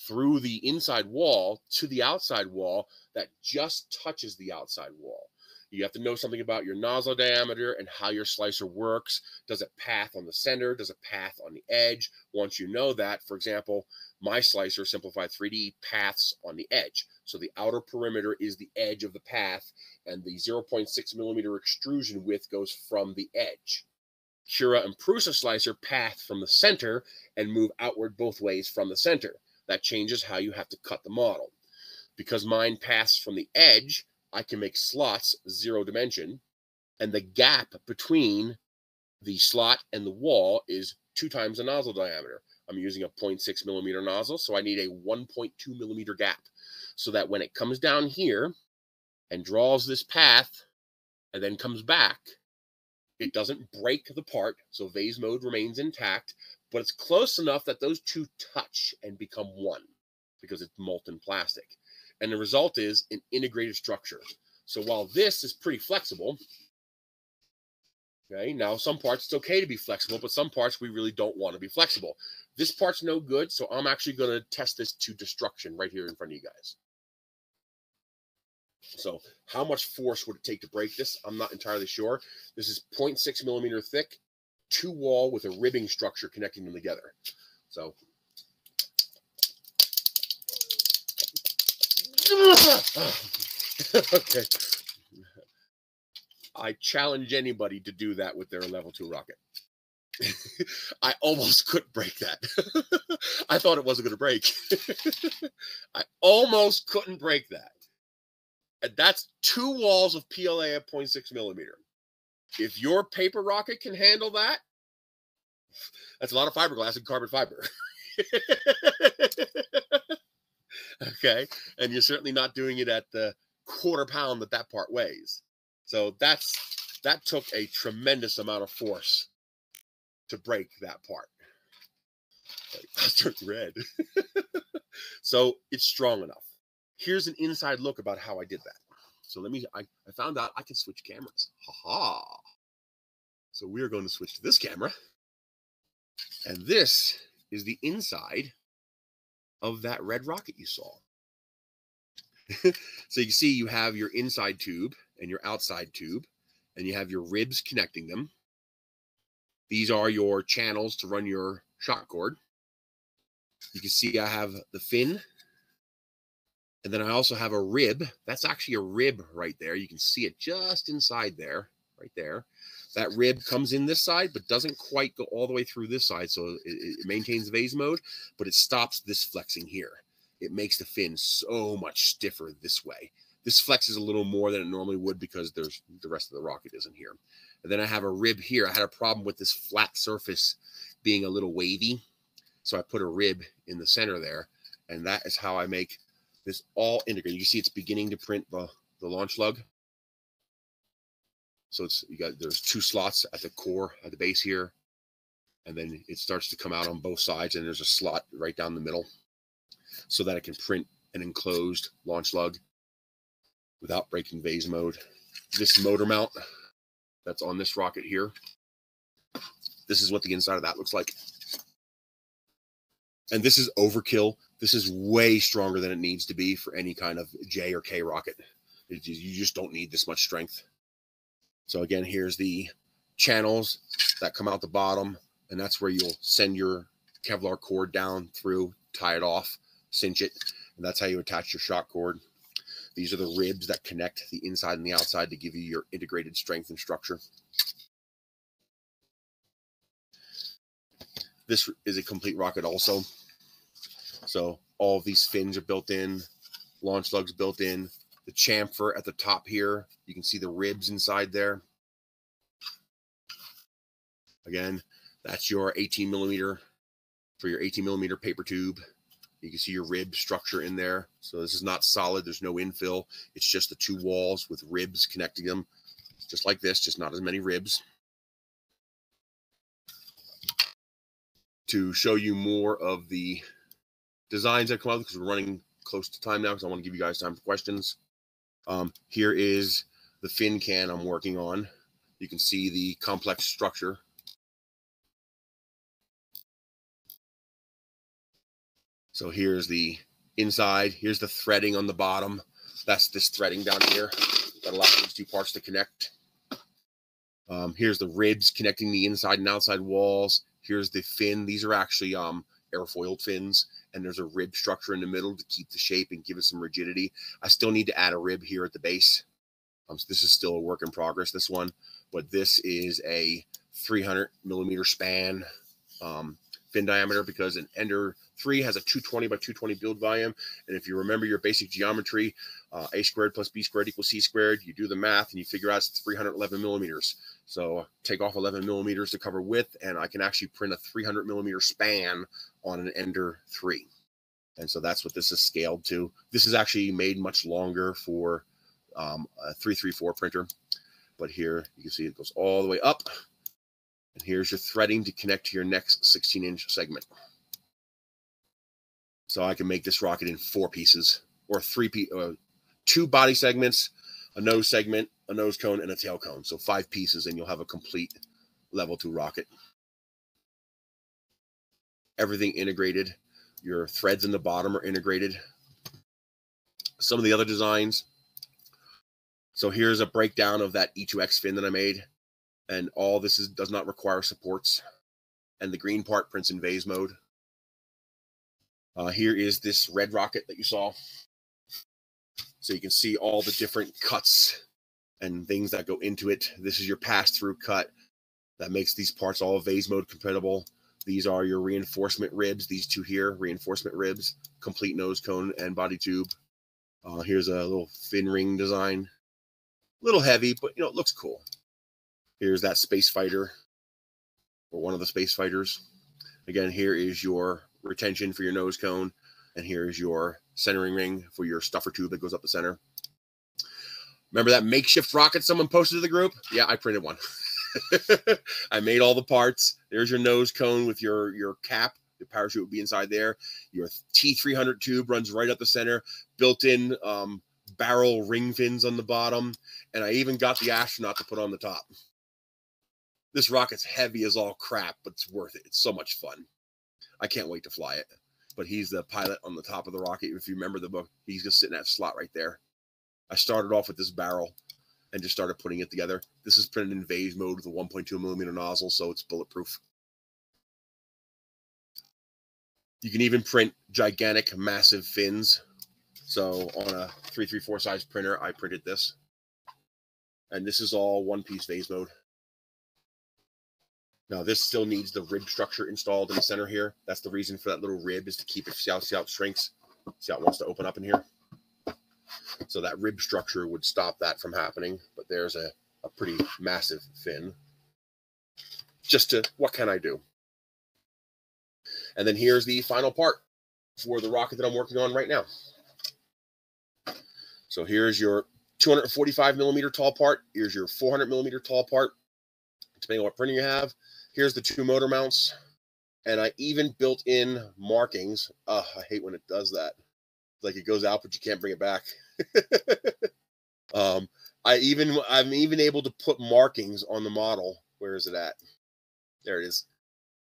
through the inside wall to the outside wall that just touches the outside wall. You have to know something about your nozzle diameter and how your slicer works. Does it path on the center? Does it path on the edge? Once you know that, for example, my slicer, Simplify 3D, paths on the edge. So the outer perimeter is the edge of the path, and the 0.6 millimeter extrusion width goes from the edge. Cura and Prusa slicer path from the center and move outward both ways from the center. That changes how you have to cut the model. Because mine paths from the edge, I can make slots zero dimension, and the gap between the slot and the wall is two times the nozzle diameter. I'm using a 0.6 millimeter nozzle, so I need a 1.2 millimeter gap so that when it comes down here and draws this path and then comes back, it doesn't break the part, so vase mode remains intact, but it's close enough that those two touch and become one because it's molten plastic. And the result is an integrated structure. So while this is pretty flexible, okay, now some parts it's okay to be flexible, but some parts we really don't want to be flexible. This part's no good, so I'm actually going to test this to destruction right here in front of you guys. So how much force would it take to break this? I'm not entirely sure. This is 0.6 millimeter thick, two wall with a ribbing structure connecting them together. So okay. I challenge anybody to do that with their level two rocket. I almost couldn't break that. I thought it wasn't going to break. I almost couldn't break that. And that's two walls of PLA at 0.6 millimeter. If your paper rocket can handle that, that's a lot of fiberglass and carbon fiber. Okay, and you're certainly not doing it at the quarter pound that that part weighs. So that's that took a tremendous amount of force to break that part. I turned red. so it's strong enough. Here's an inside look about how I did that. So let me, I, I found out I can switch cameras. Ha ha. So we are going to switch to this camera. And this is the inside of that red rocket you saw. so you see you have your inside tube and your outside tube, and you have your ribs connecting them. These are your channels to run your shock cord. You can see I have the fin. And then I also have a rib. That's actually a rib right there. You can see it just inside there, right there. That rib comes in this side, but doesn't quite go all the way through this side. So it, it maintains vase mode, but it stops this flexing here. It makes the fin so much stiffer this way. This flexes a little more than it normally would because there's the rest of the rocket isn't here. And then I have a rib here. I had a problem with this flat surface being a little wavy. So I put a rib in the center there. And that is how I make this all integrated. You see it's beginning to print the, the launch lug. So it's you got there's two slots at the core at the base here. And then it starts to come out on both sides, and there's a slot right down the middle so that it can print an enclosed launch lug without breaking vase mode. This motor mount that's on this rocket here. This is what the inside of that looks like. And this is overkill. This is way stronger than it needs to be for any kind of J or K rocket. You just don't need this much strength. So again, here's the channels that come out the bottom, and that's where you'll send your Kevlar cord down through, tie it off, cinch it, and that's how you attach your shock cord. These are the ribs that connect the inside and the outside to give you your integrated strength and structure. This is a complete rocket also. So all of these fins are built in, launch lugs built in, the chamfer at the top here. You can see the ribs inside there. Again, that's your 18 millimeter for your 18 millimeter paper tube. You can see your rib structure in there. So this is not solid. There's no infill. It's just the two walls with ribs connecting them, just like this, just not as many ribs. To show you more of the designs that come out, because we're running close to time now, because I want to give you guys time for questions. Um, here is the fin can I'm working on. You can see the complex structure So here's the inside. Here's the threading on the bottom. That's this threading down here that allows these two parts to connect. Um, here's the ribs connecting the inside and outside walls. Here's the fin. These are actually um, airfoiled fins, and there's a rib structure in the middle to keep the shape and give it some rigidity. I still need to add a rib here at the base. Um, so this is still a work in progress, this one, but this is a 300 millimeter span um, fin diameter because an Ender 3 has a 220 by 220 build volume. And if you remember your basic geometry, uh, a squared plus b squared equals c squared, you do the math and you figure out it's 311 millimeters. So take off 11 millimeters to cover width, and I can actually print a 300 millimeter span on an Ender 3. And so that's what this is scaled to. This is actually made much longer for um, a 334 printer. But here you can see it goes all the way up and here's your threading to connect to your next 16 inch segment. So I can make this rocket in four pieces or three, pe uh, two body segments, a nose segment, a nose cone, and a tail cone. So five pieces, and you'll have a complete level two rocket. Everything integrated. Your threads in the bottom are integrated. Some of the other designs. So here's a breakdown of that E2X fin that I made and all this is does not require supports. And the green part prints in vase mode. Uh, here is this red rocket that you saw. So you can see all the different cuts and things that go into it. This is your pass-through cut that makes these parts all vase mode compatible. These are your reinforcement ribs. These two here, reinforcement ribs, complete nose cone and body tube. Uh, here's a little fin ring design. A little heavy, but you know, it looks cool. Here's that space fighter or one of the space fighters. Again, here is your retention for your nose cone. And here's your centering ring for your stuffer tube that goes up the center. Remember that makeshift rocket someone posted to the group? Yeah, I printed one. I made all the parts. There's your nose cone with your your cap. The parachute would be inside there. Your T300 tube runs right up the center. Built-in um, barrel ring fins on the bottom, and I even got the astronaut to put on the top. This rocket's heavy as all crap, but it's worth it. It's so much fun. I can't wait to fly it. But he's the pilot on the top of the rocket. If you remember the book, he's just sitting in that slot right there. I started off with this barrel and just started putting it together. This is printed in vase mode with a 1.2 millimeter nozzle, so it's bulletproof. You can even print gigantic, massive fins. So on a 334 size printer, I printed this. And this is all one piece vase mode. Now this still needs the rib structure installed in the center here. That's the reason for that little rib is to keep it, see how, see how it shrinks? See how it wants to open up in here? So that rib structure would stop that from happening. But there's a, a pretty massive fin. Just to, what can I do? And then here's the final part for the rocket that I'm working on right now. So here's your 245 millimeter tall part. Here's your 400 millimeter tall part, depending on what printer you have. Here's the two motor mounts. And I even built in markings. Uh, I hate when it does that. Like it goes out, but you can't bring it back. um, I even I'm even able to put markings on the model. Where is it at? There it is.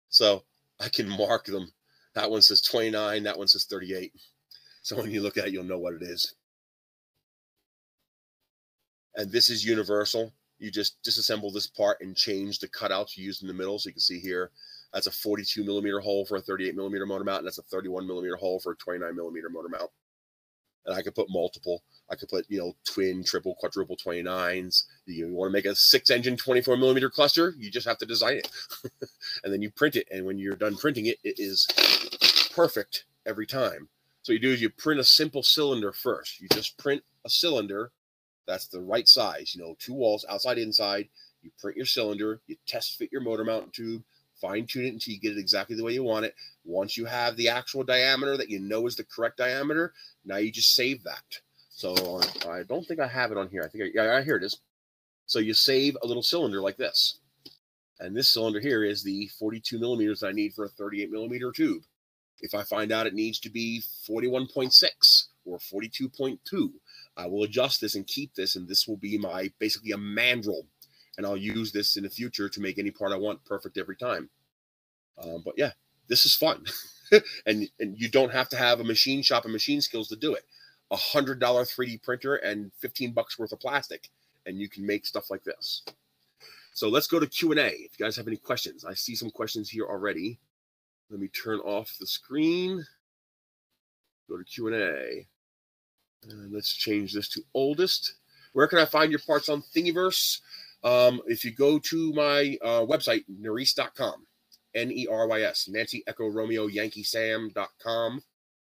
So I can mark them. That one says 29, that one says 38. So when you look at it, you'll know what it is. And this is universal. You just disassemble this part and change the cutouts you used in the middle. So you can see here, that's a 42 millimeter hole for a 38 millimeter motor mount, and that's a 31 millimeter hole for a 29 millimeter motor mount and I could put multiple. I could put, you know, twin, triple, quadruple 29s. You want to make a six engine 24 millimeter cluster, you just have to design it. and then you print it. And when you're done printing it, it is perfect every time. So you do is you print a simple cylinder first. You just print a cylinder that's the right size, you know, two walls, outside, inside. You print your cylinder, you test fit your motor mount tube, fine tune it until you get it exactly the way you want it. Once you have the actual diameter that you know is the correct diameter, now you just save that. So uh, I don't think I have it on here. I think, I, yeah, here it is. So you save a little cylinder like this. And this cylinder here is the 42 millimeters that I need for a 38 millimeter tube. If I find out it needs to be 41.6 or 42.2, I will adjust this and keep this, and this will be my basically a mandrel and I'll use this in the future to make any part I want perfect every time. Um, but yeah, this is fun, and and you don't have to have a machine shop and machine skills to do it. A hundred dollar 3D printer and 15 bucks worth of plastic, and you can make stuff like this. So let's go to Q and A. If you guys have any questions, I see some questions here already. Let me turn off the screen. Go to Q and A, and let's change this to oldest. Where can I find your parts on Thingiverse? Um, if you go to my uh, website, nerys.com, N E R Y S, Nancy Echo Romeo Yankee Sam.com,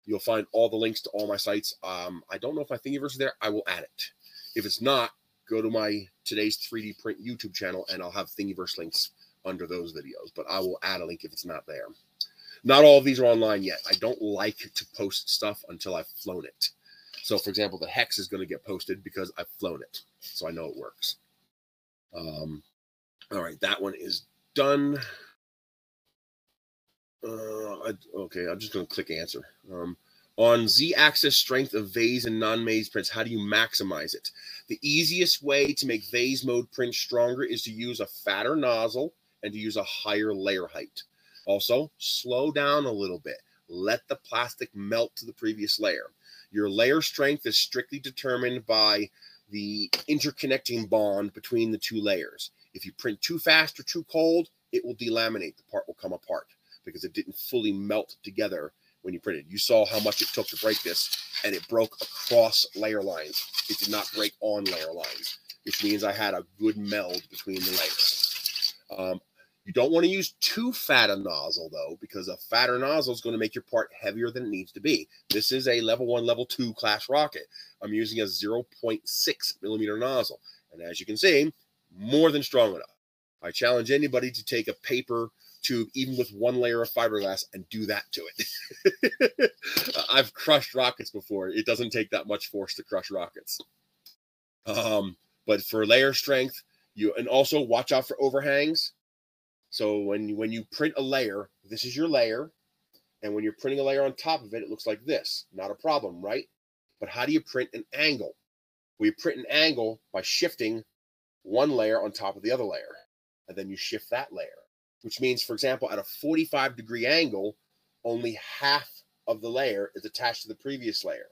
you'll find all the links to all my sites. Um, I don't know if my Thingiverse is there. I will add it. If it's not, go to my today's 3D print YouTube channel and I'll have Thingiverse links under those videos, but I will add a link if it's not there. Not all of these are online yet. I don't like to post stuff until I've flown it. So, for example, the hex is going to get posted because I've flown it. So I know it works. Um, all right, that one is done. Uh, I, okay, I'm just going to click answer. Um, on z-axis strength of vase and non maze prints, how do you maximize it? The easiest way to make vase mode prints stronger is to use a fatter nozzle and to use a higher layer height. Also, slow down a little bit. Let the plastic melt to the previous layer. Your layer strength is strictly determined by the interconnecting bond between the two layers. If you print too fast or too cold, it will delaminate. The part will come apart because it didn't fully melt together when you printed. You saw how much it took to break this, and it broke across layer lines. It did not break on layer lines, which means I had a good meld between the layers. Um, you don't want to use too fat a nozzle though, because a fatter nozzle is going to make your part heavier than it needs to be. This is a level one, level two class rocket. I'm using a 0.6 millimeter nozzle. And as you can see, more than strong enough. I challenge anybody to take a paper tube, even with one layer of fiberglass, and do that to it. I've crushed rockets before. It doesn't take that much force to crush rockets. Um, but for layer strength, you and also watch out for overhangs. So when when you print a layer, this is your layer, and when you're printing a layer on top of it, it looks like this. Not a problem, right? But how do you print an angle? We print an angle by shifting one layer on top of the other layer, and then you shift that layer, which means, for example, at a 45 degree angle, only half of the layer is attached to the previous layer.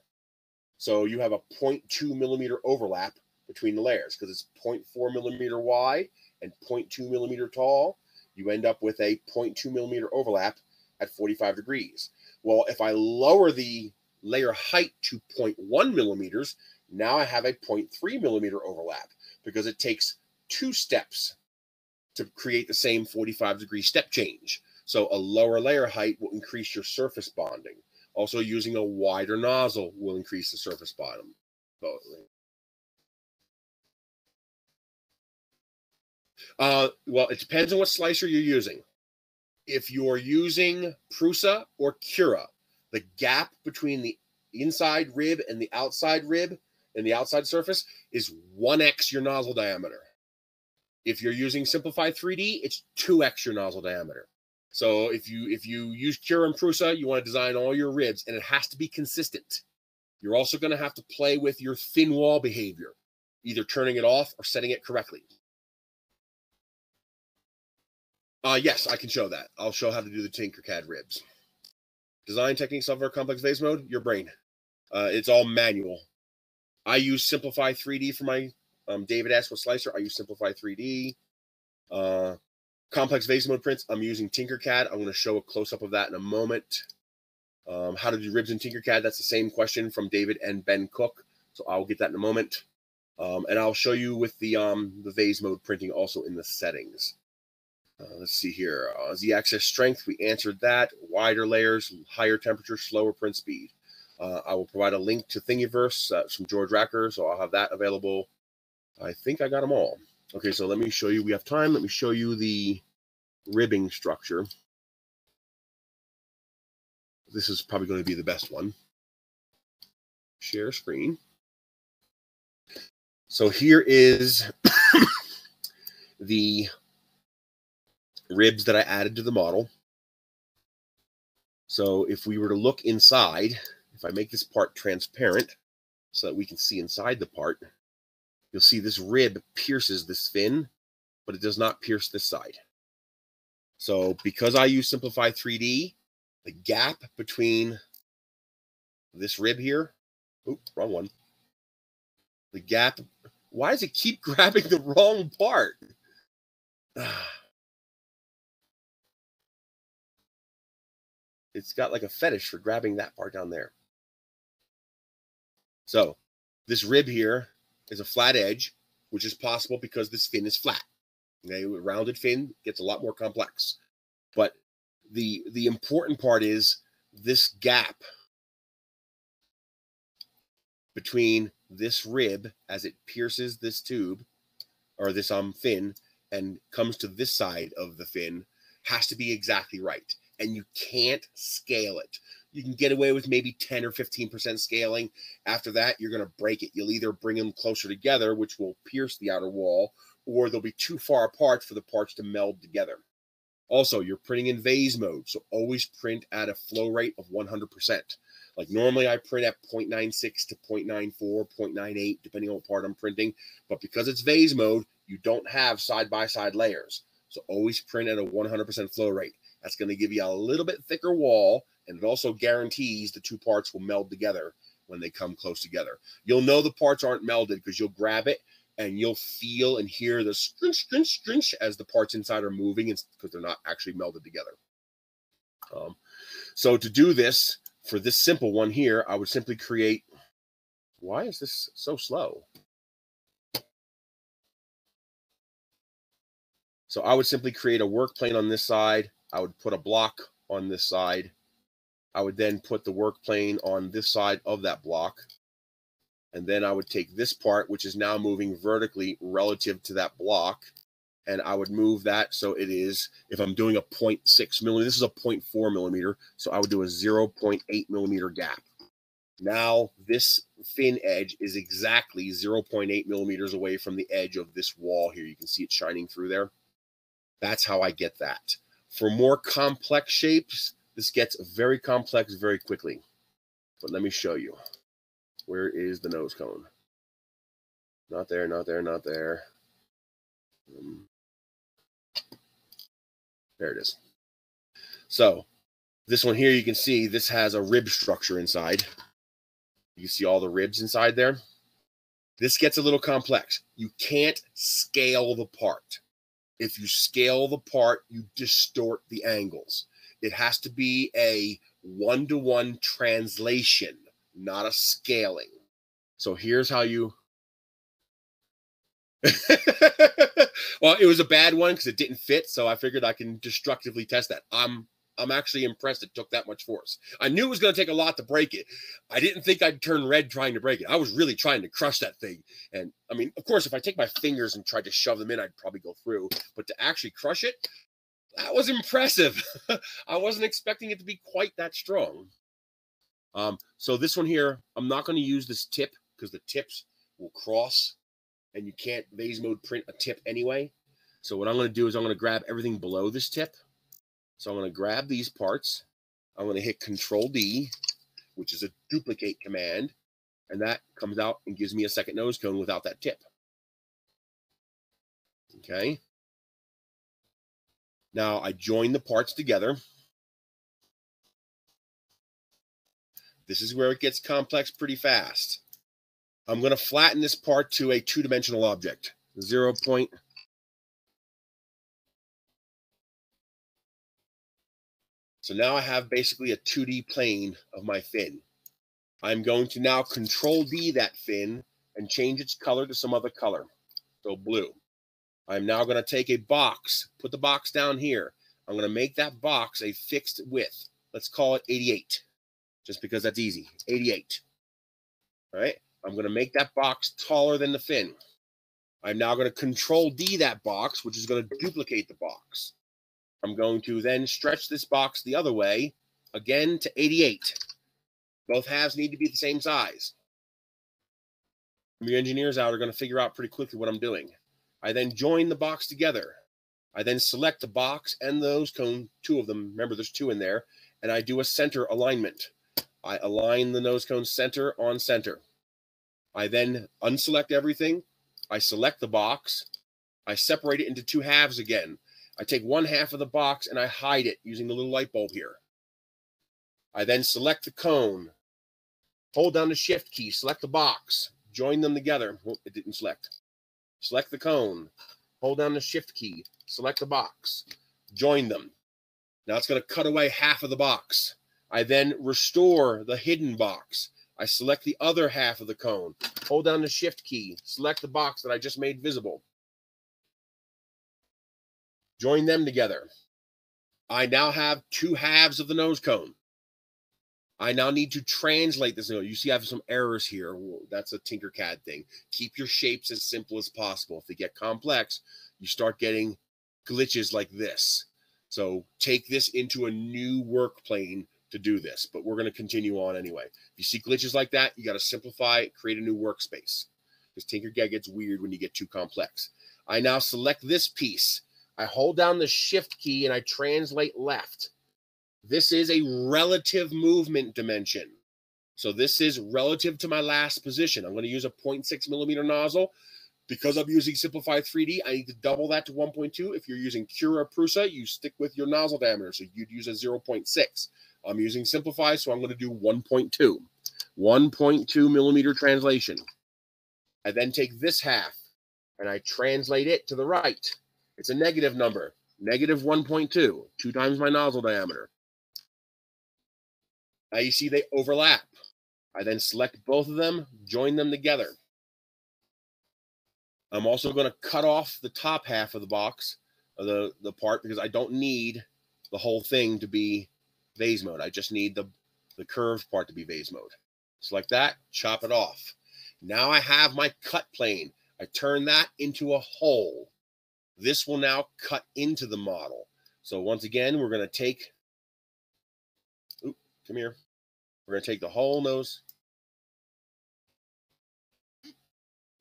So you have a 0.2 millimeter overlap between the layers because it's 0.4 millimeter wide and 0.2 millimeter tall. You end up with a 0.2 millimeter overlap at 45 degrees. Well, if I lower the layer height to 0.1 millimeters, now I have a 0.3 millimeter overlap because it takes two steps to create the same 45 degree step change. So a lower layer height will increase your surface bonding. Also, using a wider nozzle will increase the surface bottom. Uh, well, it depends on what slicer you're using. If you're using Prusa or Cura, the gap between the inside rib and the outside rib and the outside surface is 1x your nozzle diameter. If you're using Simplify 3D, it's 2x your nozzle diameter. So if you if you use Cura and Prusa, you want to design all your ribs, and it has to be consistent. You're also going to have to play with your thin wall behavior, either turning it off or setting it correctly. Uh, yes, I can show that. I'll show how to do the Tinkercad ribs. Design technique software complex vase mode, your brain. Uh, it's all manual. I use Simplify 3D for my um, David Ashwood slicer. I use Simplify 3D. Uh, complex vase mode prints, I'm using Tinkercad. I'm going to show a close up of that in a moment. Um, how to do ribs in Tinkercad, that's the same question from David and Ben Cook. So I'll get that in a moment. Um, and I'll show you with the um, the vase mode printing also in the settings. Uh, let's see here. Uh, Z-axis strength, we answered that. Wider layers, higher temperature, slower print speed. Uh, I will provide a link to Thingiverse uh, from George Racker, so I'll have that available. I think I got them all. Okay, so let me show you. We have time. Let me show you the ribbing structure. This is probably going to be the best one. Share screen. So here is the ribs that I added to the model. So if we were to look inside, if I make this part transparent so that we can see inside the part, you'll see this rib pierces this fin, but it does not pierce this side. So because I use Simplify 3D, the gap between this rib here, oop, wrong one. The gap, why does it keep grabbing the wrong part? Ah. It's got like a fetish for grabbing that part down there. So this rib here is a flat edge, which is possible because this fin is flat. Okay, a rounded fin gets a lot more complex. But the the important part is this gap between this rib as it pierces this tube or this um fin and comes to this side of the fin has to be exactly right and you can't scale it. You can get away with maybe 10 or 15% scaling. After that, you're going to break it. You'll either bring them closer together, which will pierce the outer wall, or they'll be too far apart for the parts to meld together. Also, you're printing in vase mode, so always print at a flow rate of 100%. Like normally I print at 0.96 to 0.94, 0.98, depending on what part I'm printing. But because it's vase mode, you don't have side-by-side -side layers. So always print at a 100% flow rate. That's going to give you a little bit thicker wall, and it also guarantees the two parts will meld together when they come close together. You'll know the parts aren't melded because you'll grab it and you'll feel and hear the scrunch, scrunch, scrunch as the parts inside are moving because they're not actually melded together. Um, so to do this, for this simple one here, I would simply create, why is this so slow? So I would simply create a work plane on this side I would put a block on this side. I would then put the work plane on this side of that block. And then I would take this part, which is now moving vertically relative to that block, and I would move that so it is, if I'm doing a 0.6 millimeter, this is a 0.4 millimeter, so I would do a 0.8 millimeter gap. Now this fin edge is exactly 0.8 millimeters away from the edge of this wall here. You can see it shining through there. That's how I get that. For more complex shapes, this gets very complex very quickly. But let me show you. Where is the nose cone? Not there, not there, not there. Um, there it is. So this one here, you can see this has a rib structure inside. You see all the ribs inside there. This gets a little complex. You can't scale the part. If you scale the part, you distort the angles. It has to be a one to one translation, not a scaling. So here's how you. well, it was a bad one because it didn't fit. So I figured I can destructively test that. I'm I'm actually impressed it took that much force. I knew it was going to take a lot to break it. I didn't think I'd turn red trying to break it. I was really trying to crush that thing. And I mean, of course, if I take my fingers and tried to shove them in, I'd probably go through. But to actually crush it, that was impressive. I wasn't expecting it to be quite that strong. Um, so this one here, I'm not going to use this tip because the tips will cross and you can't vase mode print a tip anyway. So what I'm going to do is I'm going to grab everything below this tip so I'm going to grab these parts. I'm going to hit Control D, which is a duplicate command, and that comes out and gives me a second nose cone without that tip. Okay. Now I join the parts together. This is where it gets complex pretty fast. I'm going to flatten this part to a two-dimensional object, 0. So now I have basically a 2D plane of my fin. I'm going to now control D that fin and change its color to some other color. So blue. I'm now going to take a box, put the box down here. I'm going to make that box a fixed width. Let's call it 88, just because that's easy. 88. All right. I'm going to make that box taller than the fin. I'm now going to control D that box, which is going to duplicate the box. I'm going to then stretch this box the other way, again to 88. Both halves need to be the same size. The engineers out are going to figure out pretty quickly what I'm doing. I then join the box together. I then select the box and those cone, two of them. Remember, there's two in there. And I do a center alignment. I align the nose cone center on center. I then unselect everything. I select the box. I separate it into two halves again. I take one half of the box and I hide it using the little light bulb here. I then select the cone, hold down the shift key, select the box, join them together. Oh, it didn't select. Select the cone, hold down the shift key, select the box, join them. Now it's going to cut away half of the box. I then restore the hidden box. I select the other half of the cone, hold down the shift key, select the box that I just made visible. Join them together. I now have two halves of the nose cone. I now need to translate this. You see, I have some errors here. That's a Tinkercad thing. Keep your shapes as simple as possible. If they get complex, you start getting glitches like this. So take this into a new work plane to do this, but we're going to continue on anyway. If you see glitches like that, you got to simplify, create a new workspace because Tinkercad gets weird when you get too complex. I now select this piece I hold down the shift key and I translate left. This is a relative movement dimension. So this is relative to my last position. I'm going to use a 0.6 millimeter nozzle. Because I'm using Simplify 3D, I need to double that to 1.2. If you're using Cura Prusa, you stick with your nozzle diameter. So you'd use a 0.6. I'm using Simplify, so I'm going to do 1.2. 1.2 millimeter translation. I then take this half and I translate it to the right. It's a negative number, negative 1.2, two times my nozzle diameter. Now you see they overlap. I then select both of them, join them together. I'm also going to cut off the top half of the box, of the, the part, because I don't need the whole thing to be vase mode. I just need the, the curved part to be vase mode. Select that, chop it off. Now I have my cut plane. I turn that into a hole. This will now cut into the model. So once again, we're going to take, oop, come here. We're going to take the whole nose.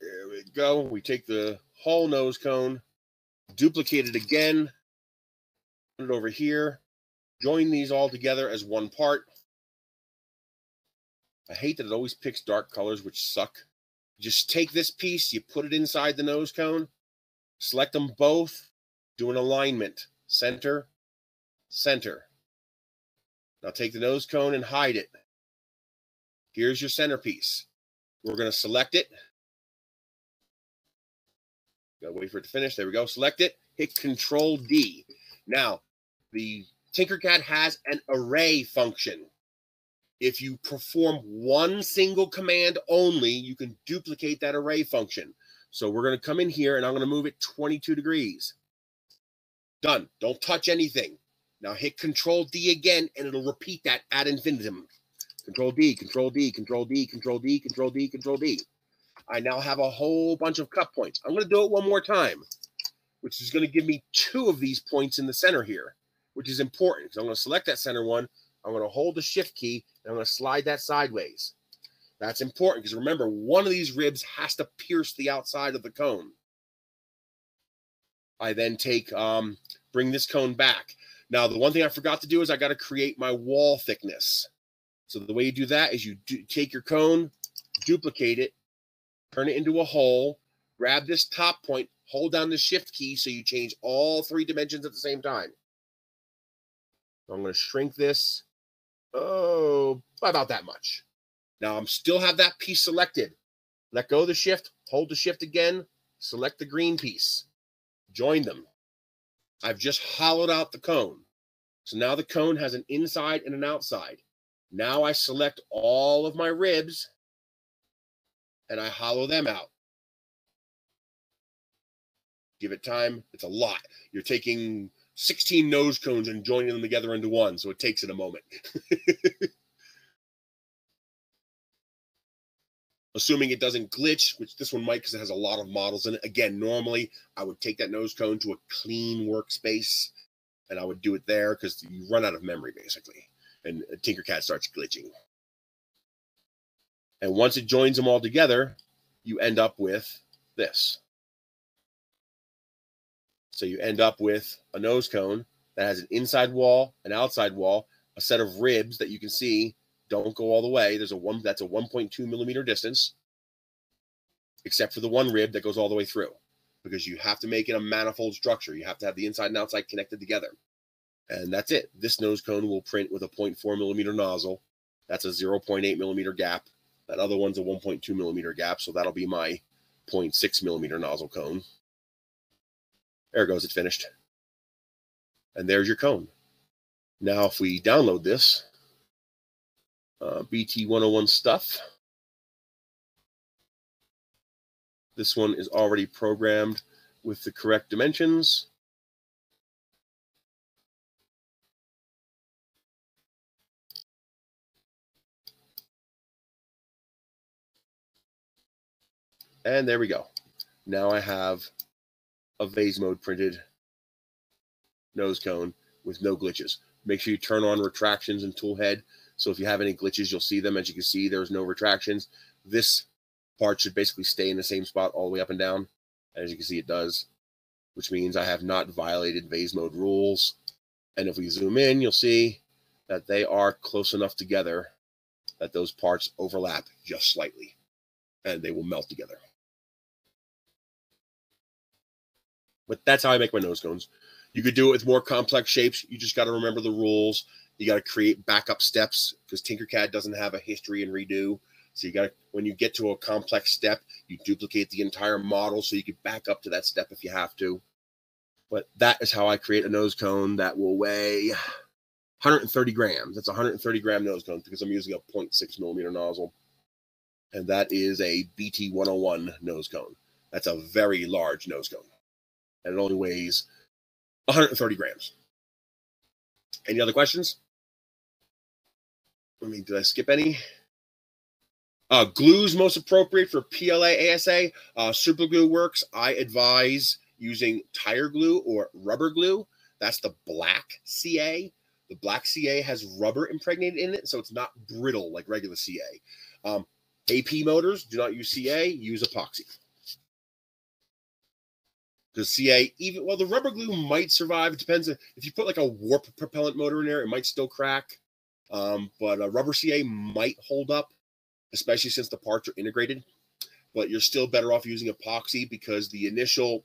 There we go. We take the whole nose cone, duplicate it again, put it over here, join these all together as one part. I hate that it always picks dark colors, which suck. Just take this piece, you put it inside the nose cone, select them both, do an alignment, center, center. Now take the nose cone and hide it. Here's your centerpiece. We're going to select it. Gotta wait for it to finish. There we go. Select it. Hit Control D. Now, the Tinkercad has an array function. If you perform one single command only, you can duplicate that array function. So we're going to come in here and I'm going to move it 22 degrees. Done. Don't touch anything. Now hit Control D again and it'll repeat that ad infinitum. Control D, Control D, Control D, Control D, Control D, Control D. I now have a whole bunch of cut points. I'm going to do it one more time, which is going to give me two of these points in the center here, which is important. So I'm going to select that center one. I'm going to hold the shift key and I'm going to slide that sideways. That's important because remember, one of these ribs has to pierce the outside of the cone. I then take, um, bring this cone back. Now, the one thing I forgot to do is I got to create my wall thickness. So the way you do that is you do, take your cone, duplicate it, turn it into a hole, grab this top point, hold down the shift key so you change all three dimensions at the same time. I'm going to shrink this, oh, about that much. Now I'm still have that piece selected. Let go the shift, hold the shift again, select the green piece, join them. I've just hollowed out the cone. So now the cone has an inside and an outside. Now I select all of my ribs and I hollow them out. Give it time. It's a lot. You're taking 16 nose cones and joining them together into one, so it takes it a moment. Assuming it doesn't glitch, which this one might because it has a lot of models in it. Again, normally I would take that nose cone to a clean workspace and I would do it there because you run out of memory basically. And Tinkercad starts glitching. And once it joins them all together, you end up with this. So you end up with a nose cone that has an inside wall, an outside wall, a set of ribs that you can see don't go all the way. There's a one that's a 1.2 millimeter distance, except for the one rib that goes all the way through, because you have to make it a manifold structure. You have to have the inside and outside connected together. And that's it. This nose cone will print with a 0.4 millimeter nozzle. That's a 0.8 millimeter gap that other one's a 1.2 millimeter gap, so that'll be my 0.6 millimeter nozzle cone. There it goes, it's finished. And there's your cone. Now, if we download this, uh, BT101 stuff, this one is already programmed with the correct dimensions. And there we go. Now I have a vase mode printed nose cone with no glitches. Make sure you turn on retractions and tool head. So if you have any glitches, you'll see them. As you can see, there's no retractions. This part should basically stay in the same spot all the way up and down. As you can see, it does, which means I have not violated vase mode rules. And if we zoom in, you'll see that they are close enough together that those parts overlap just slightly and they will melt together. But that's how I make my nose cones. You could do it with more complex shapes. You just got to remember the rules. You got to create backup steps because Tinkercad doesn't have a history and redo. So you got to, when you get to a complex step, you duplicate the entire model so you can back up to that step if you have to. But that is how I create a nose cone that will weigh 130 grams. That's a 130 gram nose cone because I'm using a 0.6 millimeter nozzle. And that is a BT 101 nose cone. That's a very large nose cone and it only weighs 130 grams. Any other questions? I mean, did I skip any? Uh, glue's most appropriate for PLA ASA. Uh, super glue works. I advise using tire glue or rubber glue. That's the black CA. The black CA has rubber impregnated in it, so it's not brittle like regular CA. Um, AP motors do not use CA, use epoxy. Because CA, even well, the rubber glue might survive. It depends if you put like a warp propellant motor in there, it might still crack. Um, but a rubber CA might hold up, especially since the parts are integrated. But you're still better off using epoxy because the initial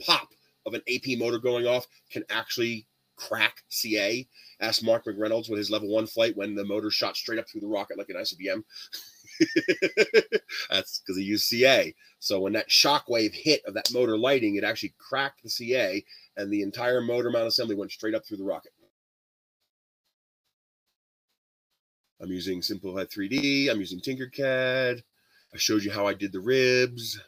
pop of an AP motor going off can actually crack CA. Ask Mark McReynolds with his level one flight when the motor shot straight up through the rocket like an ICBM. That's because he used CA. So when that shock wave hit of that motor lighting, it actually cracked the CA and the entire motor mount assembly went straight up through the rocket. I'm using Simplify 3D. I'm using Tinkercad. I showed you how I did the ribs.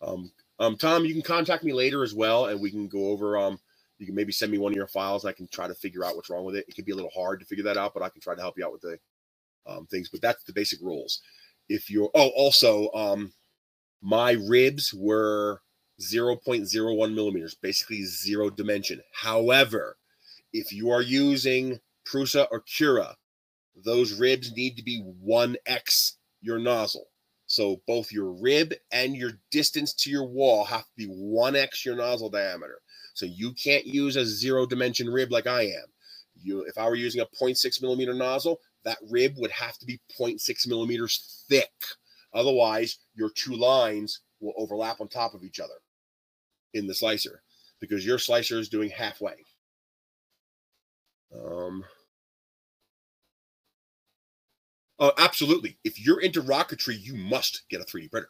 Um, um, Tom, you can contact me later as well, and we can go over. Um, you can maybe send me one of your files. and I can try to figure out what's wrong with it. It can be a little hard to figure that out, but I can try to help you out with the um, things. But that's the basic rules. If you're oh, also um, my ribs were 0.01 millimeters, basically zero dimension. However, if you are using Prusa or Cura, those ribs need to be 1x your nozzle. So both your rib and your distance to your wall have to be 1x your nozzle diameter. So you can't use a zero dimension rib like I am. You, if I were using a 0.6 millimeter nozzle, that rib would have to be 0.6 millimeters thick. Otherwise, your two lines will overlap on top of each other in the slicer because your slicer is doing halfway. Um, Oh, absolutely. If you're into rocketry, you must get a 3D printer.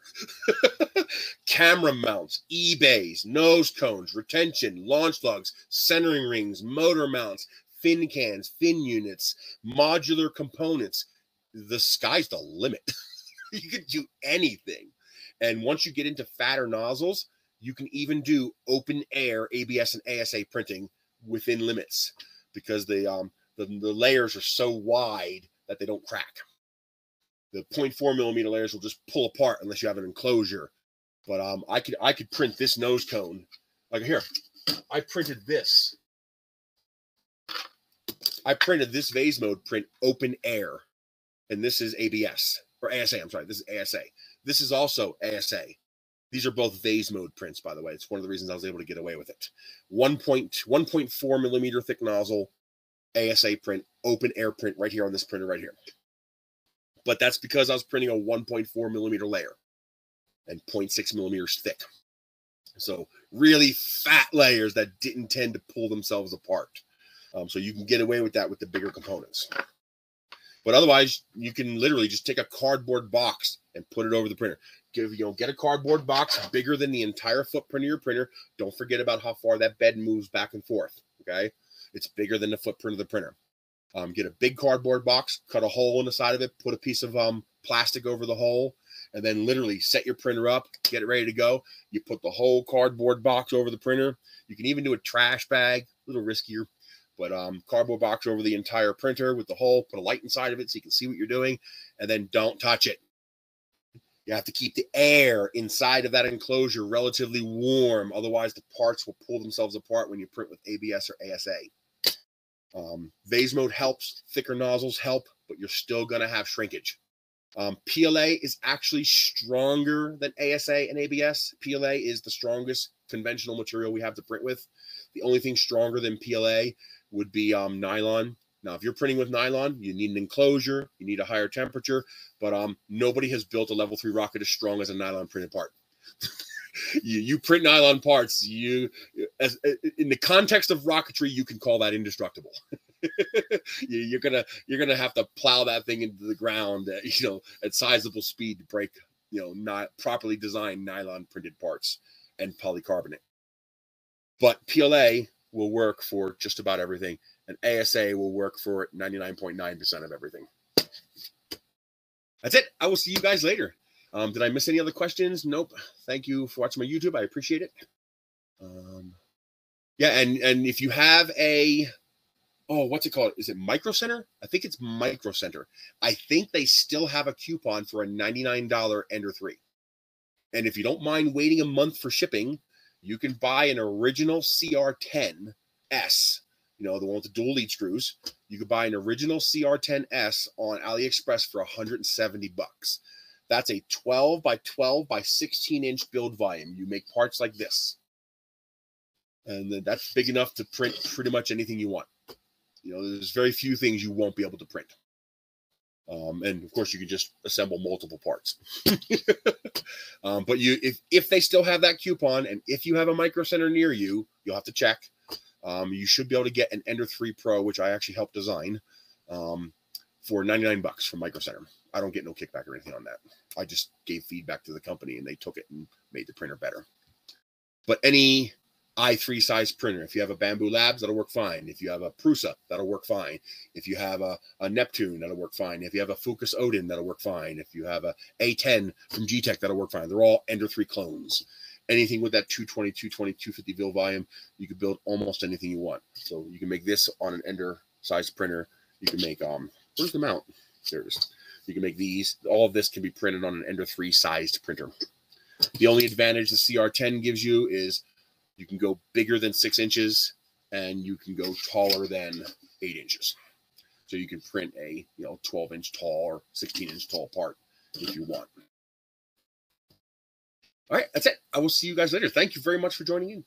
Camera mounts, eBays, nose cones, retention, launch lugs, centering rings, motor mounts, fin cans, fin units, modular components. The sky's the limit. you can do anything. And once you get into fatter nozzles, you can even do open air ABS and ASA printing within limits because the um the, the layers are so wide that they don't crack the 0.4 millimeter layers will just pull apart unless you have an enclosure. But um, I could I could print this nose cone like here. I printed this. I printed this vase mode print open air, and this is ABS or ASA. I'm sorry, this is ASA. This is also ASA. These are both vase mode prints, by the way. It's one of the reasons I was able to get away with it. 1.1.4 millimeter thick nozzle, ASA print, open air print right here on this printer right here but that's because I was printing a 1.4 millimeter layer and 0.6 millimeters thick. So really fat layers that didn't tend to pull themselves apart. Um, so you can get away with that with the bigger components. But otherwise, you can literally just take a cardboard box and put it over the printer. Give you know, get a cardboard box bigger than the entire footprint of your printer. Don't forget about how far that bed moves back and forth. Okay, it's bigger than the footprint of the printer. Um, get a big cardboard box, cut a hole in the side of it, put a piece of um, plastic over the hole, and then literally set your printer up, get it ready to go. You put the whole cardboard box over the printer. You can even do a trash bag, a little riskier, but um, cardboard box over the entire printer with the hole. Put a light inside of it so you can see what you're doing, and then don't touch it. You have to keep the air inside of that enclosure relatively warm, otherwise the parts will pull themselves apart when you print with ABS or ASA. Um, vase mode helps, thicker nozzles help, but you're still going to have shrinkage. Um, PLA is actually stronger than ASA and ABS. PLA is the strongest conventional material we have to print with. The only thing stronger than PLA would be um, nylon. Now, if you're printing with nylon, you need an enclosure, you need a higher temperature, but um, nobody has built a level three rocket as strong as a nylon printed part. you, you print nylon parts. You, as in the context of rocketry, you can call that indestructible. you, are gonna you're gonna have to plow that thing into the ground, at, you know, at sizable speed to break, you know, not properly designed nylon printed parts and polycarbonate. But PLA will work for just about everything, and ASA will work for 99.9% of everything. That's it. I will see you guys later. Um, did I miss any other questions? Nope. Thank you for watching my YouTube. I appreciate it. Um, yeah, and and if you have a oh, what's it called? Is it Micro Center? I think it's Micro Center. I think they still have a coupon for a $99 Ender 3. And if you don't mind waiting a month for shipping, You can buy an original CR10S, you know, the one with the dual lead screws. You could buy an original CR10S on AliExpress for 170 bucks. That's a 12 by 12 by 16 inch build volume. You make parts like this. And that's big enough to print pretty much anything you want. You know, there's very few things you won't be able to print. Um, and of course, you can just assemble multiple parts. um, but you, if if they still have that coupon, and if you have a micro center near you, you'll have to check. Um, you should be able to get an Ender 3 Pro, which I actually helped design, um, for 99 bucks from Micro Center. I don't get no kickback or anything on that. I just gave feedback to the company, and they took it and made the printer better. But any i3 size printer. If you have a Bambu Labs, that'll work fine. If you have a Prusa, that'll work fine. If you have a, a Neptune, that'll work fine. If you have a Fokoos Odin, that'll work fine. If you have a A10 from Geeetech, that'll work fine. They're all Ender 3 clones. Anything with that 220, 220, 250 build volume, you can build almost anything you want. So you can make this on an Ender size printer. You can make, um, where's the mount? There it is. You can make these. All of this can be printed on an Ender 3 sized printer. The only advantage the CR10 gives you is you can go bigger than six inches and you can go taller than eight inches. So you can print a you know 12 inch tall or 16 inch tall part if you want. All right, that's it. I will see you guys later. Thank you very much for joining in.